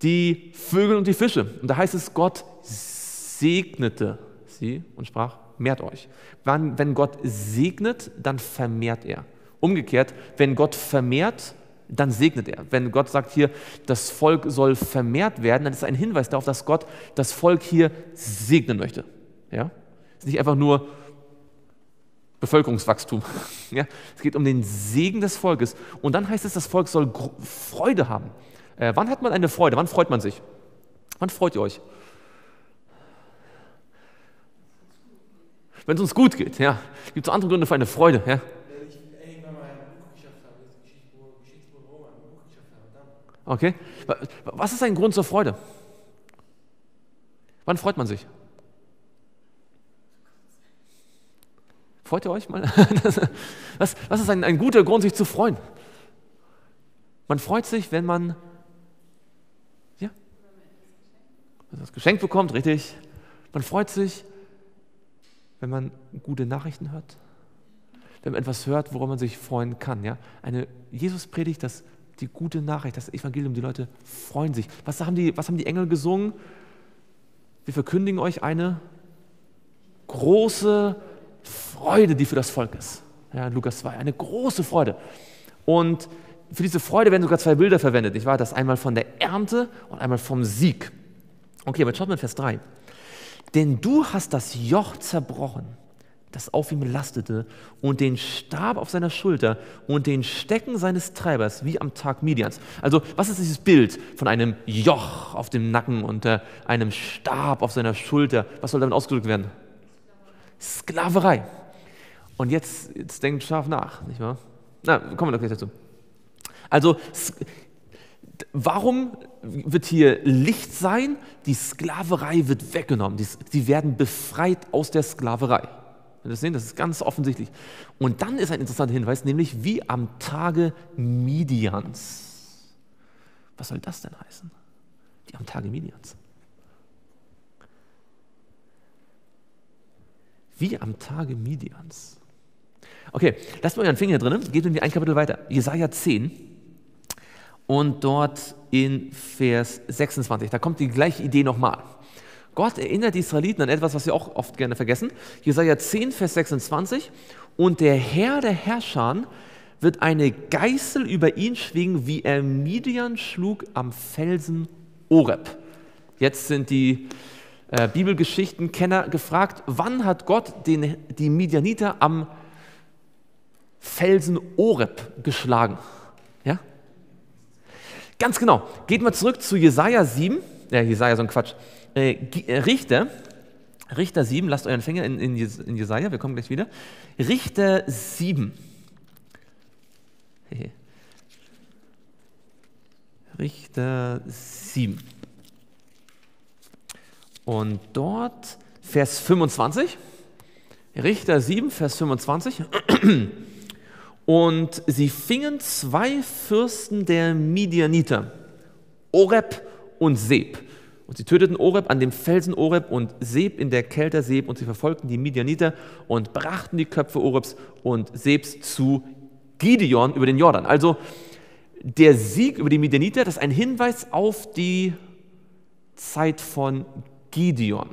Die Vögel und die Fische. Und da heißt es, Gott segnete sie und sprach, mehrt euch. Wenn Gott segnet, dann vermehrt er. Umgekehrt, wenn Gott vermehrt, dann segnet er. Wenn Gott sagt hier, das Volk soll vermehrt werden, dann ist ein Hinweis darauf, dass Gott das Volk hier segnen möchte. Ja? Es ist nicht einfach nur Bevölkerungswachstum. Ja? Es geht um den Segen des Volkes. Und dann heißt es, das Volk soll Freude haben. Äh, wann hat man eine Freude? Wann freut man sich? Wann freut ihr euch? Wenn es uns gut geht, ja. Gibt es andere Gründe für eine Freude, ja? Okay? Was ist ein Grund zur Freude? Wann freut man sich? Freut ihr euch mal? Was, was ist ein, ein guter Grund, sich zu freuen? Man freut sich, wenn man ja, das Geschenk bekommt, richtig. Man freut sich, wenn man gute Nachrichten hört, wenn man etwas hört, woran man sich freuen kann. Ja? Eine Jesus predigt das die gute Nachricht, das Evangelium, die Leute freuen sich. Was haben die, was haben die Engel gesungen? Wir verkündigen euch eine große Freude, die für das Volk ist. Ja, Lukas 2, eine große Freude. Und für diese Freude werden sogar zwei Bilder verwendet. Ich war das einmal von der Ernte und einmal vom Sieg. Okay, aber schaut mal in Vers 3. Denn du hast das Joch zerbrochen, das auf ihm lastete, und den Stab auf seiner Schulter und den Stecken seines Treibers, wie am Tag Midians. Also, was ist dieses Bild von einem Joch auf dem Nacken und äh, einem Stab auf seiner Schulter? Was soll damit ausgedrückt werden? Sklaverei. Und jetzt, jetzt denkt scharf nach, nicht wahr? Na, kommen wir doch gleich dazu. Also, warum wird hier Licht sein? Die Sklaverei wird weggenommen. Sie werden befreit aus der Sklaverei. Das sehen, das ist ganz offensichtlich. Und dann ist ein interessanter Hinweis, nämlich wie am Tage Midians. Was soll das denn heißen? Die am Tage Midians. Wie am Tage Midians. Okay, lasst mal euren Finger drin, geht irgendwie ein Kapitel weiter. Jesaja 10 und dort in Vers 26, da kommt die gleiche Idee nochmal. Gott erinnert die Israeliten an etwas, was sie auch oft gerne vergessen. Jesaja 10, Vers 26. Und der Herr der Herrscher wird eine Geißel über ihn schwingen, wie er Midian schlug am Felsen Oreb. Jetzt sind die äh, Bibelgeschichtenkenner gefragt, wann hat Gott den, die Midianiter am Felsen Oreb geschlagen? Ja? Ganz genau. Geht mal zurück zu Jesaja 7. Ja, Jesaja, so ein Quatsch. Äh, äh, Richter, Richter 7, lasst euren Finger in, in, in Jesaja, wir kommen gleich wieder. Richter 7. Richter 7. Und dort Vers 25. Richter 7, Vers 25. Und sie fingen zwei Fürsten der Midianiter, Oreb und Seb. Und sie töteten Oreb an dem Felsen Oreb und Seb in der Kälte Seb und sie verfolgten die Midianiter und brachten die Köpfe Orebs und Sebs zu Gideon über den Jordan. Also der Sieg über die Midianiter, das ist ein Hinweis auf die Zeit von Gideon.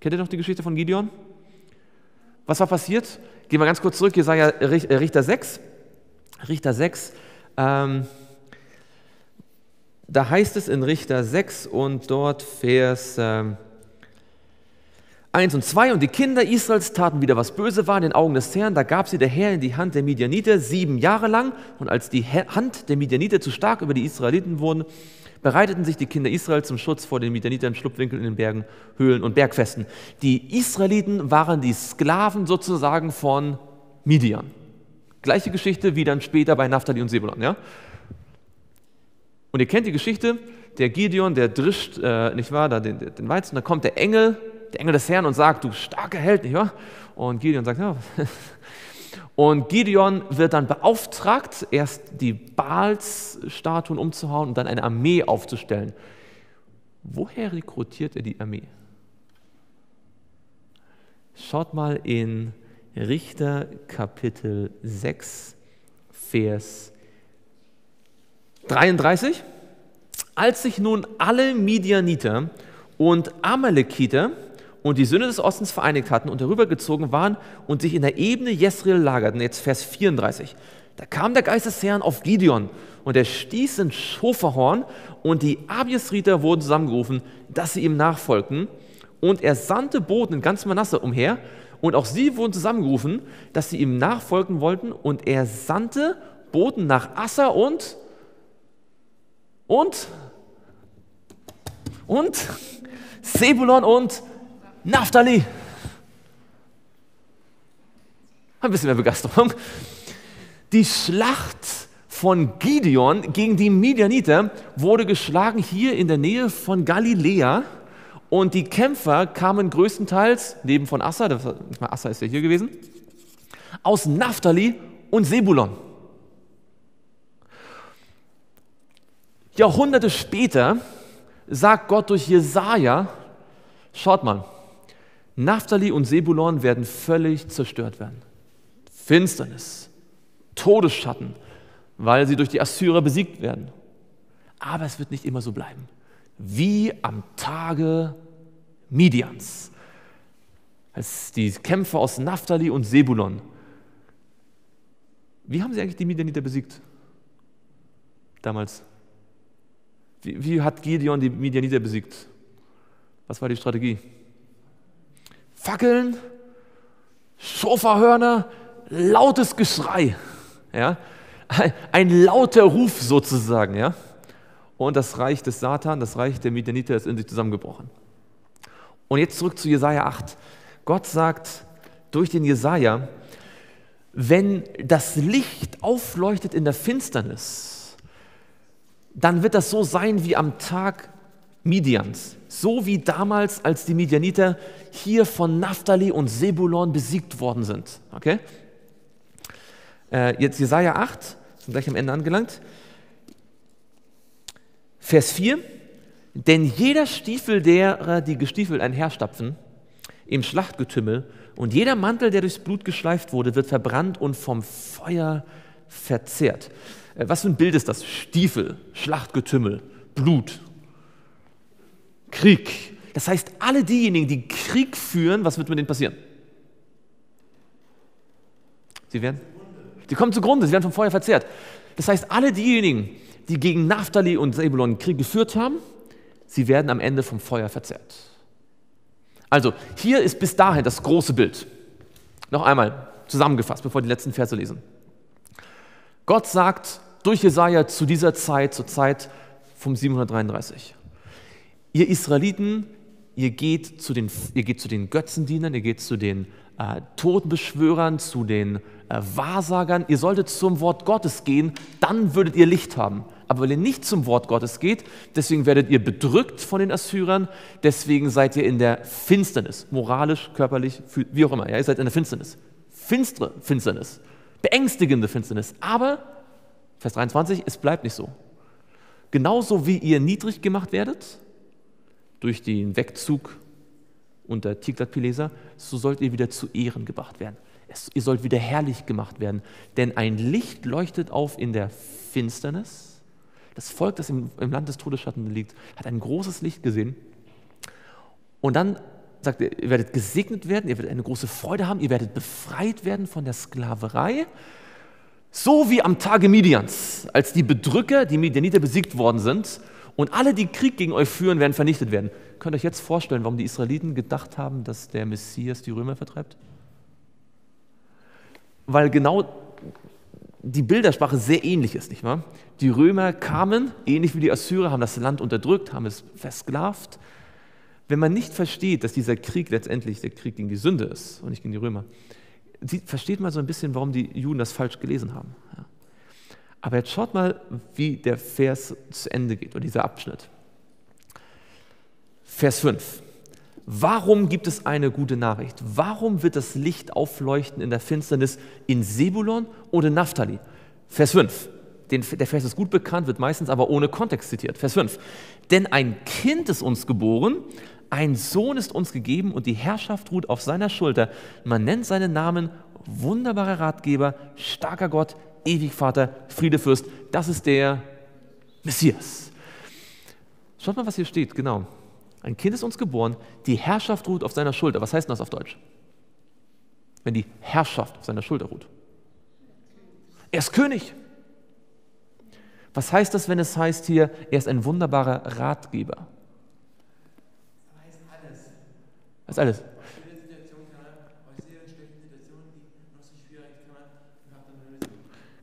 Kennt ihr noch die Geschichte von Gideon? Was war passiert? Gehen wir ganz kurz zurück, Jesaja äh, Richter 6. Richter 6. Ähm, da heißt es in Richter 6 und dort Vers äh, 1 und 2, und die Kinder Israels taten wieder, was böse war in den Augen des Herrn, da gab sie der Herr in die Hand der Midianiter sieben Jahre lang, und als die Hand der Midianiter zu stark über die Israeliten wurde, bereiteten sich die Kinder Israel zum Schutz vor den Midianitern Schlupfwinkeln in den Bergen, Höhlen und Bergfesten. Die Israeliten waren die Sklaven sozusagen von Midian. Gleiche Geschichte wie dann später bei Naphtali und Sebulon. Ja? Und ihr kennt die Geschichte, der Gideon, der drischt, äh, nicht wahr, da den, den Weizen, da kommt der Engel, der Engel des Herrn und sagt, du starker Held, nicht wahr? Und Gideon sagt, ja. Und Gideon wird dann beauftragt, erst die Baals-Statuen umzuhauen und dann eine Armee aufzustellen. Woher rekrutiert er die Armee? Schaut mal in Richter Kapitel 6, Vers 33. Als sich nun alle Midianiter und Amalekiter und die Söhne des Ostens vereinigt hatten und herübergezogen waren und sich in der Ebene Jesreel lagerten, jetzt Vers 34, da kam der Geist des Herrn auf Gideon und er stieß ein Schoferhorn und die Abiesriter wurden zusammengerufen, dass sie ihm nachfolgten und er sandte Boten in ganz Manasse umher und auch sie wurden zusammengerufen, dass sie ihm nachfolgen wollten und er sandte Boten nach Assa und und und Sebulon und Naphtali. Ein bisschen mehr Begeisterung. Die Schlacht von Gideon gegen die Midianiter wurde geschlagen hier in der Nähe von Galiläa. Und die Kämpfer kamen größtenteils, neben von Assa, Assa ist ja hier gewesen, aus Naphtali und Sebulon. Jahrhunderte später sagt Gott durch Jesaja: Schaut mal, Naphtali und Sebulon werden völlig zerstört werden. Finsternis, Todesschatten, weil sie durch die Assyrer besiegt werden. Aber es wird nicht immer so bleiben. Wie am Tage Midians, als die Kämpfer aus Naphtali und Sebulon. Wie haben sie eigentlich die Midianiter besiegt? Damals. Wie, wie hat Gideon die Midianiter besiegt? Was war die Strategie? Fackeln, Schofahörner, lautes Geschrei. Ja? Ein, lauter Ruf sozusagen. Ja? Und das Reich des Satan, das Reich der Midianiter ist in sich zusammengebrochen. Und jetzt zurück zu Jesaja 8. Gott sagt durch den Jesaja, wenn das Licht aufleuchtet in der Finsternis, dann wird das so sein wie am Tag Midians. So wie damals, als die Midianiter hier von Naphtali und Sebulon besiegt worden sind. Okay? Äh, jetzt Jesaja 8, sind gleich am Ende angelangt. Vers 4. Denn jeder Stiefel derer, die gestiefelt einherstapfen, im Schlachtgetümmel, und jeder Mantel, der durchs Blut geschleift wurde, wird verbrannt und vom Feuer verzehrt. Äh, was für ein Bild ist das? Stiefel, Schlachtgetümmel, Blut, Krieg. Das heißt, alle diejenigen, die Krieg führen, was wird mit denen passieren? Sie werden, sie kommen zugrunde, sie werden vom Feuer verzehrt. Das heißt, alle diejenigen, die gegen Naphtali und Sebulon Krieg geführt haben, sie werden am Ende vom Feuer verzehrt. Also, hier ist bis dahin das große Bild. Noch einmal zusammengefasst, bevor wir die letzten Verse lesen. Gott sagt durch Jesaja zu dieser Zeit, zur Zeit vom 733, ihr Israeliten, ihr geht zu den, ihr geht zu den Götzendienern, ihr geht zu den äh, Totenbeschwörern, zu den äh, Wahrsagern, ihr solltet zum Wort Gottes gehen, dann würdet ihr Licht haben. Aber weil ihr nicht zum Wort Gottes geht, deswegen werdet ihr bedrückt von den Assyrern, deswegen seid ihr in der Finsternis, moralisch, körperlich, wie auch immer. Ja, ihr seid in der Finsternis. Finstere Finsternis, beängstigende Finsternis. Aber, Vers 23, es bleibt nicht so. Genauso wie ihr niedrig gemacht werdet, durch den Wegzug unter Tiglat-Pileser, so sollt ihr wieder zu Ehren gebracht werden. Es, ihr sollt wieder herrlich gemacht werden. Denn ein Licht leuchtet auf in der Finsternis das Volk, das im, im Land des Todesschatten liegt, hat ein großes Licht gesehen. Und dann sagt er, ihr werdet gesegnet werden, ihr werdet eine große Freude haben, ihr werdet befreit werden von der Sklaverei. So wie am Tage Midians, als die Bedrücker, die Midianiter besiegt worden sind und alle, die Krieg gegen euch führen, werden vernichtet werden. Könnt ihr euch jetzt vorstellen, warum die Israeliten gedacht haben, dass der Messias die Römer vertreibt? Weil genau die Bildersprache sehr ähnlich ist, nicht wahr? Die Römer kamen, ähnlich wie die Assyrer, haben das Land unterdrückt, haben es versklavt. Wenn man nicht versteht, dass dieser Krieg letztendlich der Krieg gegen die Sünde ist und nicht gegen die Römer, versteht man so ein bisschen, warum die Juden das falsch gelesen haben. Aber jetzt schaut mal, wie der Vers zu Ende geht, oder dieser Abschnitt. Vers 5. Warum gibt es eine gute Nachricht? Warum wird das Licht aufleuchten in der Finsternis in Sebulon oder Naphtali? Vers 5. Den, der Vers ist gut bekannt, wird meistens aber ohne Kontext zitiert. Vers 5. Denn ein Kind ist uns geboren, ein Sohn ist uns gegeben und die Herrschaft ruht auf seiner Schulter. Man nennt seinen Namen wunderbarer Ratgeber, starker Gott, ewig Vater, Friedefürst. Das ist der Messias. Schaut mal, was hier steht, genau. Ein Kind ist uns geboren, die Herrschaft ruht auf seiner Schulter. Was heißt das auf Deutsch? Wenn die Herrschaft auf seiner Schulter ruht. Er ist König. Was heißt das, wenn es heißt hier, er ist ein wunderbarer Ratgeber? Das heißt alles. Was alles?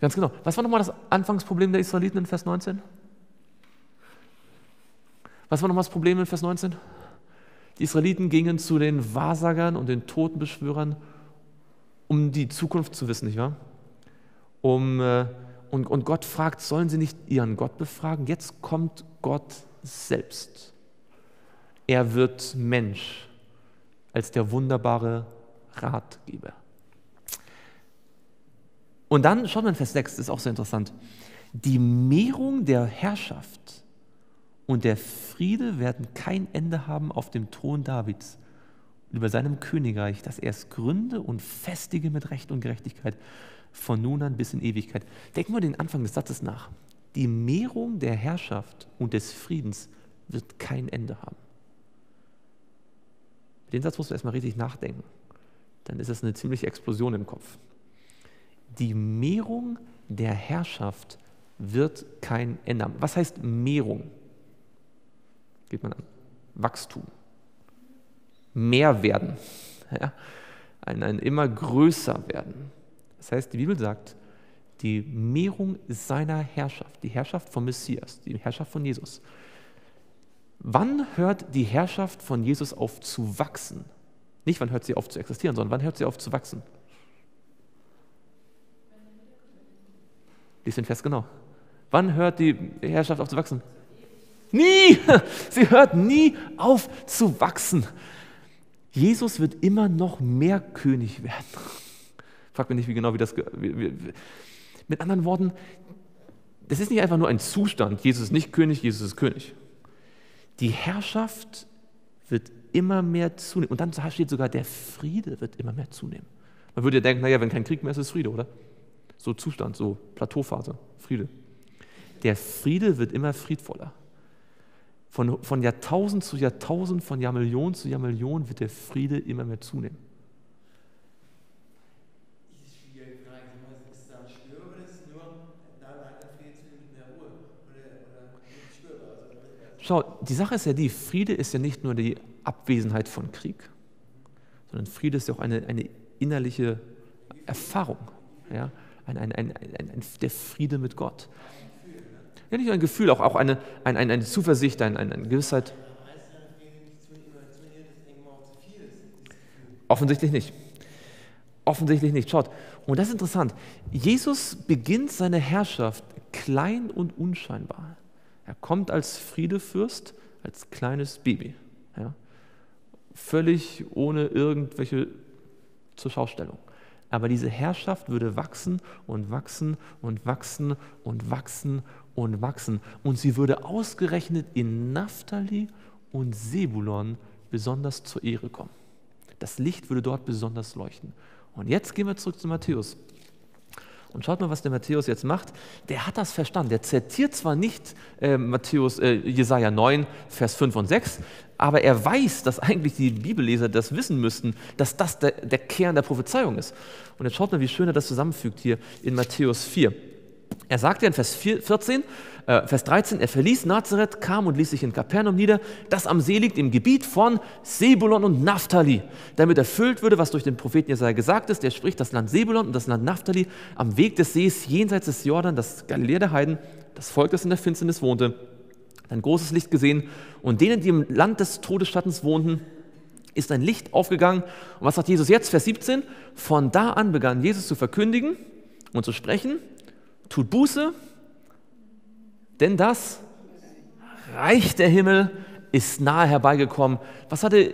Ganz genau. Was war nochmal das Anfangsproblem der Israeliten in Vers 19? Was war nochmal das Problem in Vers 19? Die Israeliten gingen zu den Wahrsagern und den Totenbeschwörern, um die Zukunft zu wissen, nicht wahr? Um, äh, und, und Gott fragt, sollen sie nicht ihren Gott befragen? Jetzt kommt Gott selbst. Er wird Mensch als der wunderbare Ratgeber. Und dann, schaut mal in Vers 6, das ist auch sehr interessant. Die Mehrung der Herrschaft und der Friede werden kein Ende haben auf dem Thron Davids über seinem Königreich, dass er es gründe und festige mit Recht und Gerechtigkeit von nun an bis in Ewigkeit. Denken wir den Anfang des Satzes nach. Die Mehrung der Herrschaft und des Friedens wird kein Ende haben. Den Satz musst du erstmal richtig nachdenken. Dann ist das eine ziemliche Explosion im Kopf. Die Mehrung der Herrschaft wird kein haben. Was heißt Mehrung? Geht man an. Wachstum. Mehr werden. Ja? Ein, ein immer größer werden. Das heißt, die Bibel sagt, die Mehrung seiner Herrschaft, die Herrschaft von Messias, die Herrschaft von Jesus. Wann hört die Herrschaft von Jesus auf zu wachsen? Nicht, wann hört sie auf zu existieren, sondern wann hört sie auf zu wachsen? Lies den Vers genau. Wann hört die Herrschaft auf zu wachsen? Nie! Sie hört nie auf zu wachsen. Jesus wird immer noch mehr König werden. Frag mich nicht, wie genau wie das. Wie, wie, mit anderen Worten, das ist nicht einfach nur ein Zustand. Jesus ist nicht König, Jesus ist König. Die Herrschaft wird immer mehr zunehmen. Und dann steht sogar, der Friede wird immer mehr zunehmen. Man würde ja denken, naja, wenn kein Krieg mehr ist, ist Friede, oder? So Zustand, so Plateauphase, Friede. Der Friede wird immer friedvoller. Von, von Jahrtausend zu Jahrtausend, von Jahrmillion zu Jahrmillion wird der Friede immer mehr zunehmen. Schau, die Sache ist ja die, Friede ist ja nicht nur die Abwesenheit von Krieg, sondern Friede ist ja auch eine, eine innerliche Erfahrung. Ja? Ein, ein, ein, ein, der Friede mit Gott. Ja, nicht nur ein Gefühl, auch, auch eine, eine, eine Zuversicht, eine, eine Gewissheit. Offensichtlich nicht. Offensichtlich nicht. Schaut, und das ist interessant. Jesus beginnt seine Herrschaft klein und unscheinbar. Er kommt als Friedefürst, als kleines Baby. Ja? Völlig ohne irgendwelche Zurschaustellung. Aber diese Herrschaft würde wachsen und wachsen und wachsen und wachsen und wachsen. Und sie würde ausgerechnet in Naphtali und Sebulon besonders zur Ehre kommen. Das Licht würde dort besonders leuchten. Und jetzt gehen wir zurück zu Matthäus. Und schaut mal, was der Matthäus jetzt macht. Der hat das verstanden. Der zitiert zwar nicht äh, Matthäus, äh, Jesaja 9, Vers 5 und 6, aber er weiß, dass eigentlich die Bibelleser das wissen müssten, dass das der, der Kern der Prophezeiung ist. Und jetzt schaut mal, wie schön er das zusammenfügt hier in Matthäus 4. Er sagt ja in Vers 14, äh, Vers 13, er verließ Nazareth, kam und ließ sich in Kapernaum nieder, das am See liegt im Gebiet von Sebulon und Naphtali, damit erfüllt würde, was durch den Propheten Jesaja gesagt ist. Der spricht das Land Sebulon und das Land Naphtali am Weg des Sees jenseits des Jordan, das Galiläa der Heiden, das Volk, das in der Finsternis wohnte, ein großes Licht gesehen und denen, die im Land des Todesschattens wohnten, ist ein Licht aufgegangen. Und was sagt Jesus jetzt? Vers 17. Von da an begann Jesus zu verkündigen und zu sprechen, tut Buße, denn das Reich der Himmel ist nahe herbeigekommen. Was hatte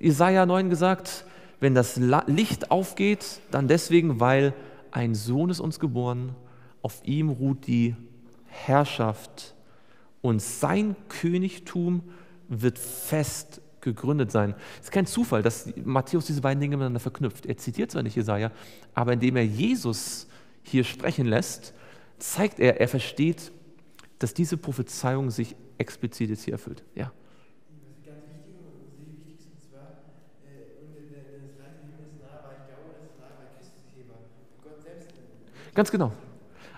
Jesaja 9 gesagt? Wenn das Licht aufgeht, dann deswegen, weil ein Sohn ist uns geboren, auf ihm ruht die Herrschaft und sein Königtum wird fest gegründet sein. Es ist kein Zufall, dass Matthäus diese beiden Dinge miteinander verknüpft. Er zitiert zwar nicht Jesaja, aber indem er Jesus hier sprechen lässt, zeigt er, er versteht, dass diese Prophezeiung sich explizit jetzt hier erfüllt. Ja. Ganz genau.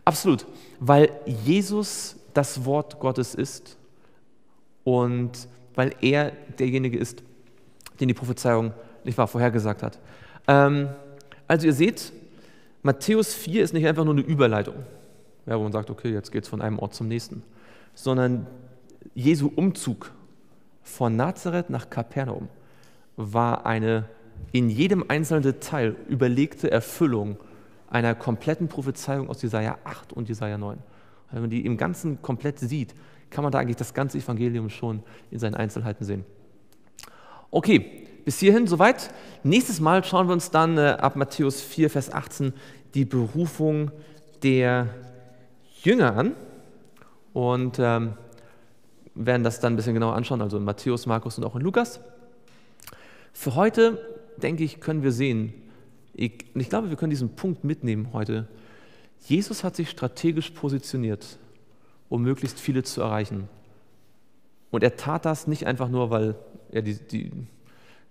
Absolut. Weil Jesus das Wort Gottes ist und weil er derjenige ist, den die Prophezeiung nicht wahr vorhergesagt hat. Ähm, also ihr seht, Matthäus 4 ist nicht einfach nur eine Überleitung ja, wo man sagt, okay, jetzt geht es von einem Ort zum nächsten, sondern Jesu Umzug von Nazareth nach Kapernaum war eine in jedem einzelnen Detail überlegte Erfüllung einer kompletten Prophezeiung aus Jesaja 8 und Jesaja 9. Wenn man die im Ganzen komplett sieht, kann man da eigentlich das ganze Evangelium schon in seinen Einzelheiten sehen. Okay, bis hierhin soweit. Nächstes Mal schauen wir uns dann äh, ab Matthäus 4, Vers 18 die Berufung der Jünger an und ähm, werden das dann ein bisschen genauer anschauen, also in Matthäus, Markus und auch in Lukas. Für heute, denke ich, können wir sehen, ich, ich glaube, wir können diesen Punkt mitnehmen heute. Jesus hat sich strategisch positioniert, um möglichst viele zu erreichen. Und er tat das nicht einfach nur, weil er die, die,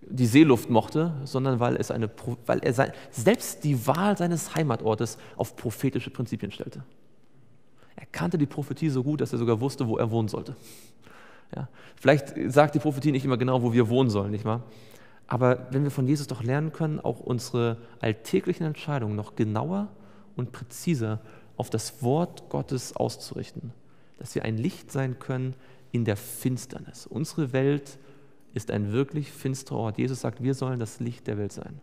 die Seeluft mochte, sondern weil, es eine, weil er sein, selbst die Wahl seines Heimatortes auf prophetische Prinzipien stellte. Er kannte die Prophetie so gut, dass er sogar wusste, wo er wohnen sollte. Ja, vielleicht sagt die Prophetie nicht immer genau, wo wir wohnen sollen, nicht wahr? Aber wenn wir von Jesus doch lernen können, auch unsere alltäglichen Entscheidungen noch genauer und präziser auf das Wort Gottes auszurichten, dass wir ein Licht sein können in der Finsternis. Unsere Welt ist ein wirklich finsterer Ort. Jesus sagt, wir sollen das Licht der Welt sein.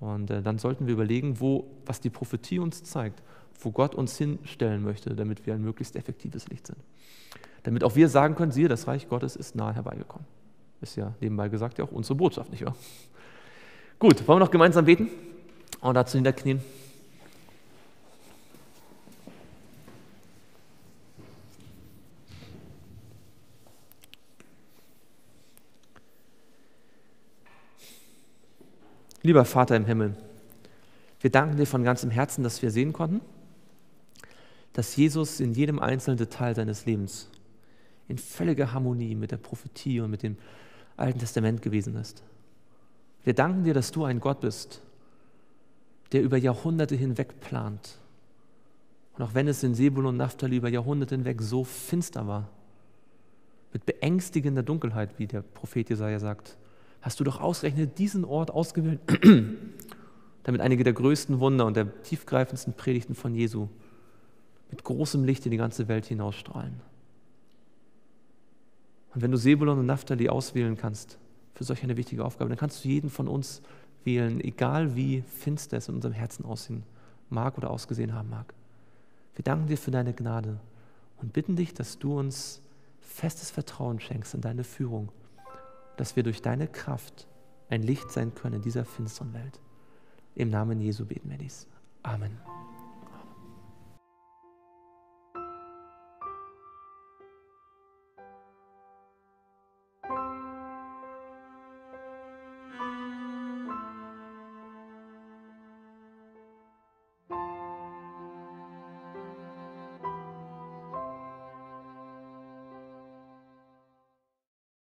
Und äh, dann sollten wir überlegen, wo, was die Prophetie uns zeigt, wo Gott uns hinstellen möchte, damit wir ein möglichst effektives Licht sind. Damit auch wir sagen können, siehe, das Reich Gottes ist nahe herbeigekommen. Ist ja nebenbei gesagt ja auch unsere Botschaft, nicht wahr? Gut, wollen wir noch gemeinsam beten und dazu niederknien? Lieber Vater im Himmel, wir danken dir von ganzem Herzen, dass wir sehen konnten, dass Jesus in jedem einzelnen Detail seines Lebens in völliger Harmonie mit der Prophetie und mit dem Alten Testament gewesen ist. Wir danken dir, dass du ein Gott bist, der über Jahrhunderte hinweg plant. Und auch wenn es in Sebul und Naphtali über Jahrhunderte hinweg so finster war, mit beängstigender Dunkelheit, wie der Prophet Jesaja sagt, hast du doch ausgerechnet diesen Ort ausgewählt, damit einige der größten Wunder und der tiefgreifendsten Predigten von Jesu mit großem Licht in die ganze Welt hinausstrahlen. Und wenn du Sebulon und Naphtali auswählen kannst für solch eine wichtige Aufgabe, dann kannst du jeden von uns wählen, egal wie finster es in unserem Herzen aussehen mag oder ausgesehen haben mag. Wir danken dir für deine Gnade und bitten dich, dass du uns festes Vertrauen schenkst in deine Führung, dass wir durch deine Kraft ein Licht sein können in dieser finsteren Welt. Im Namen Jesu beten wir dies. Amen.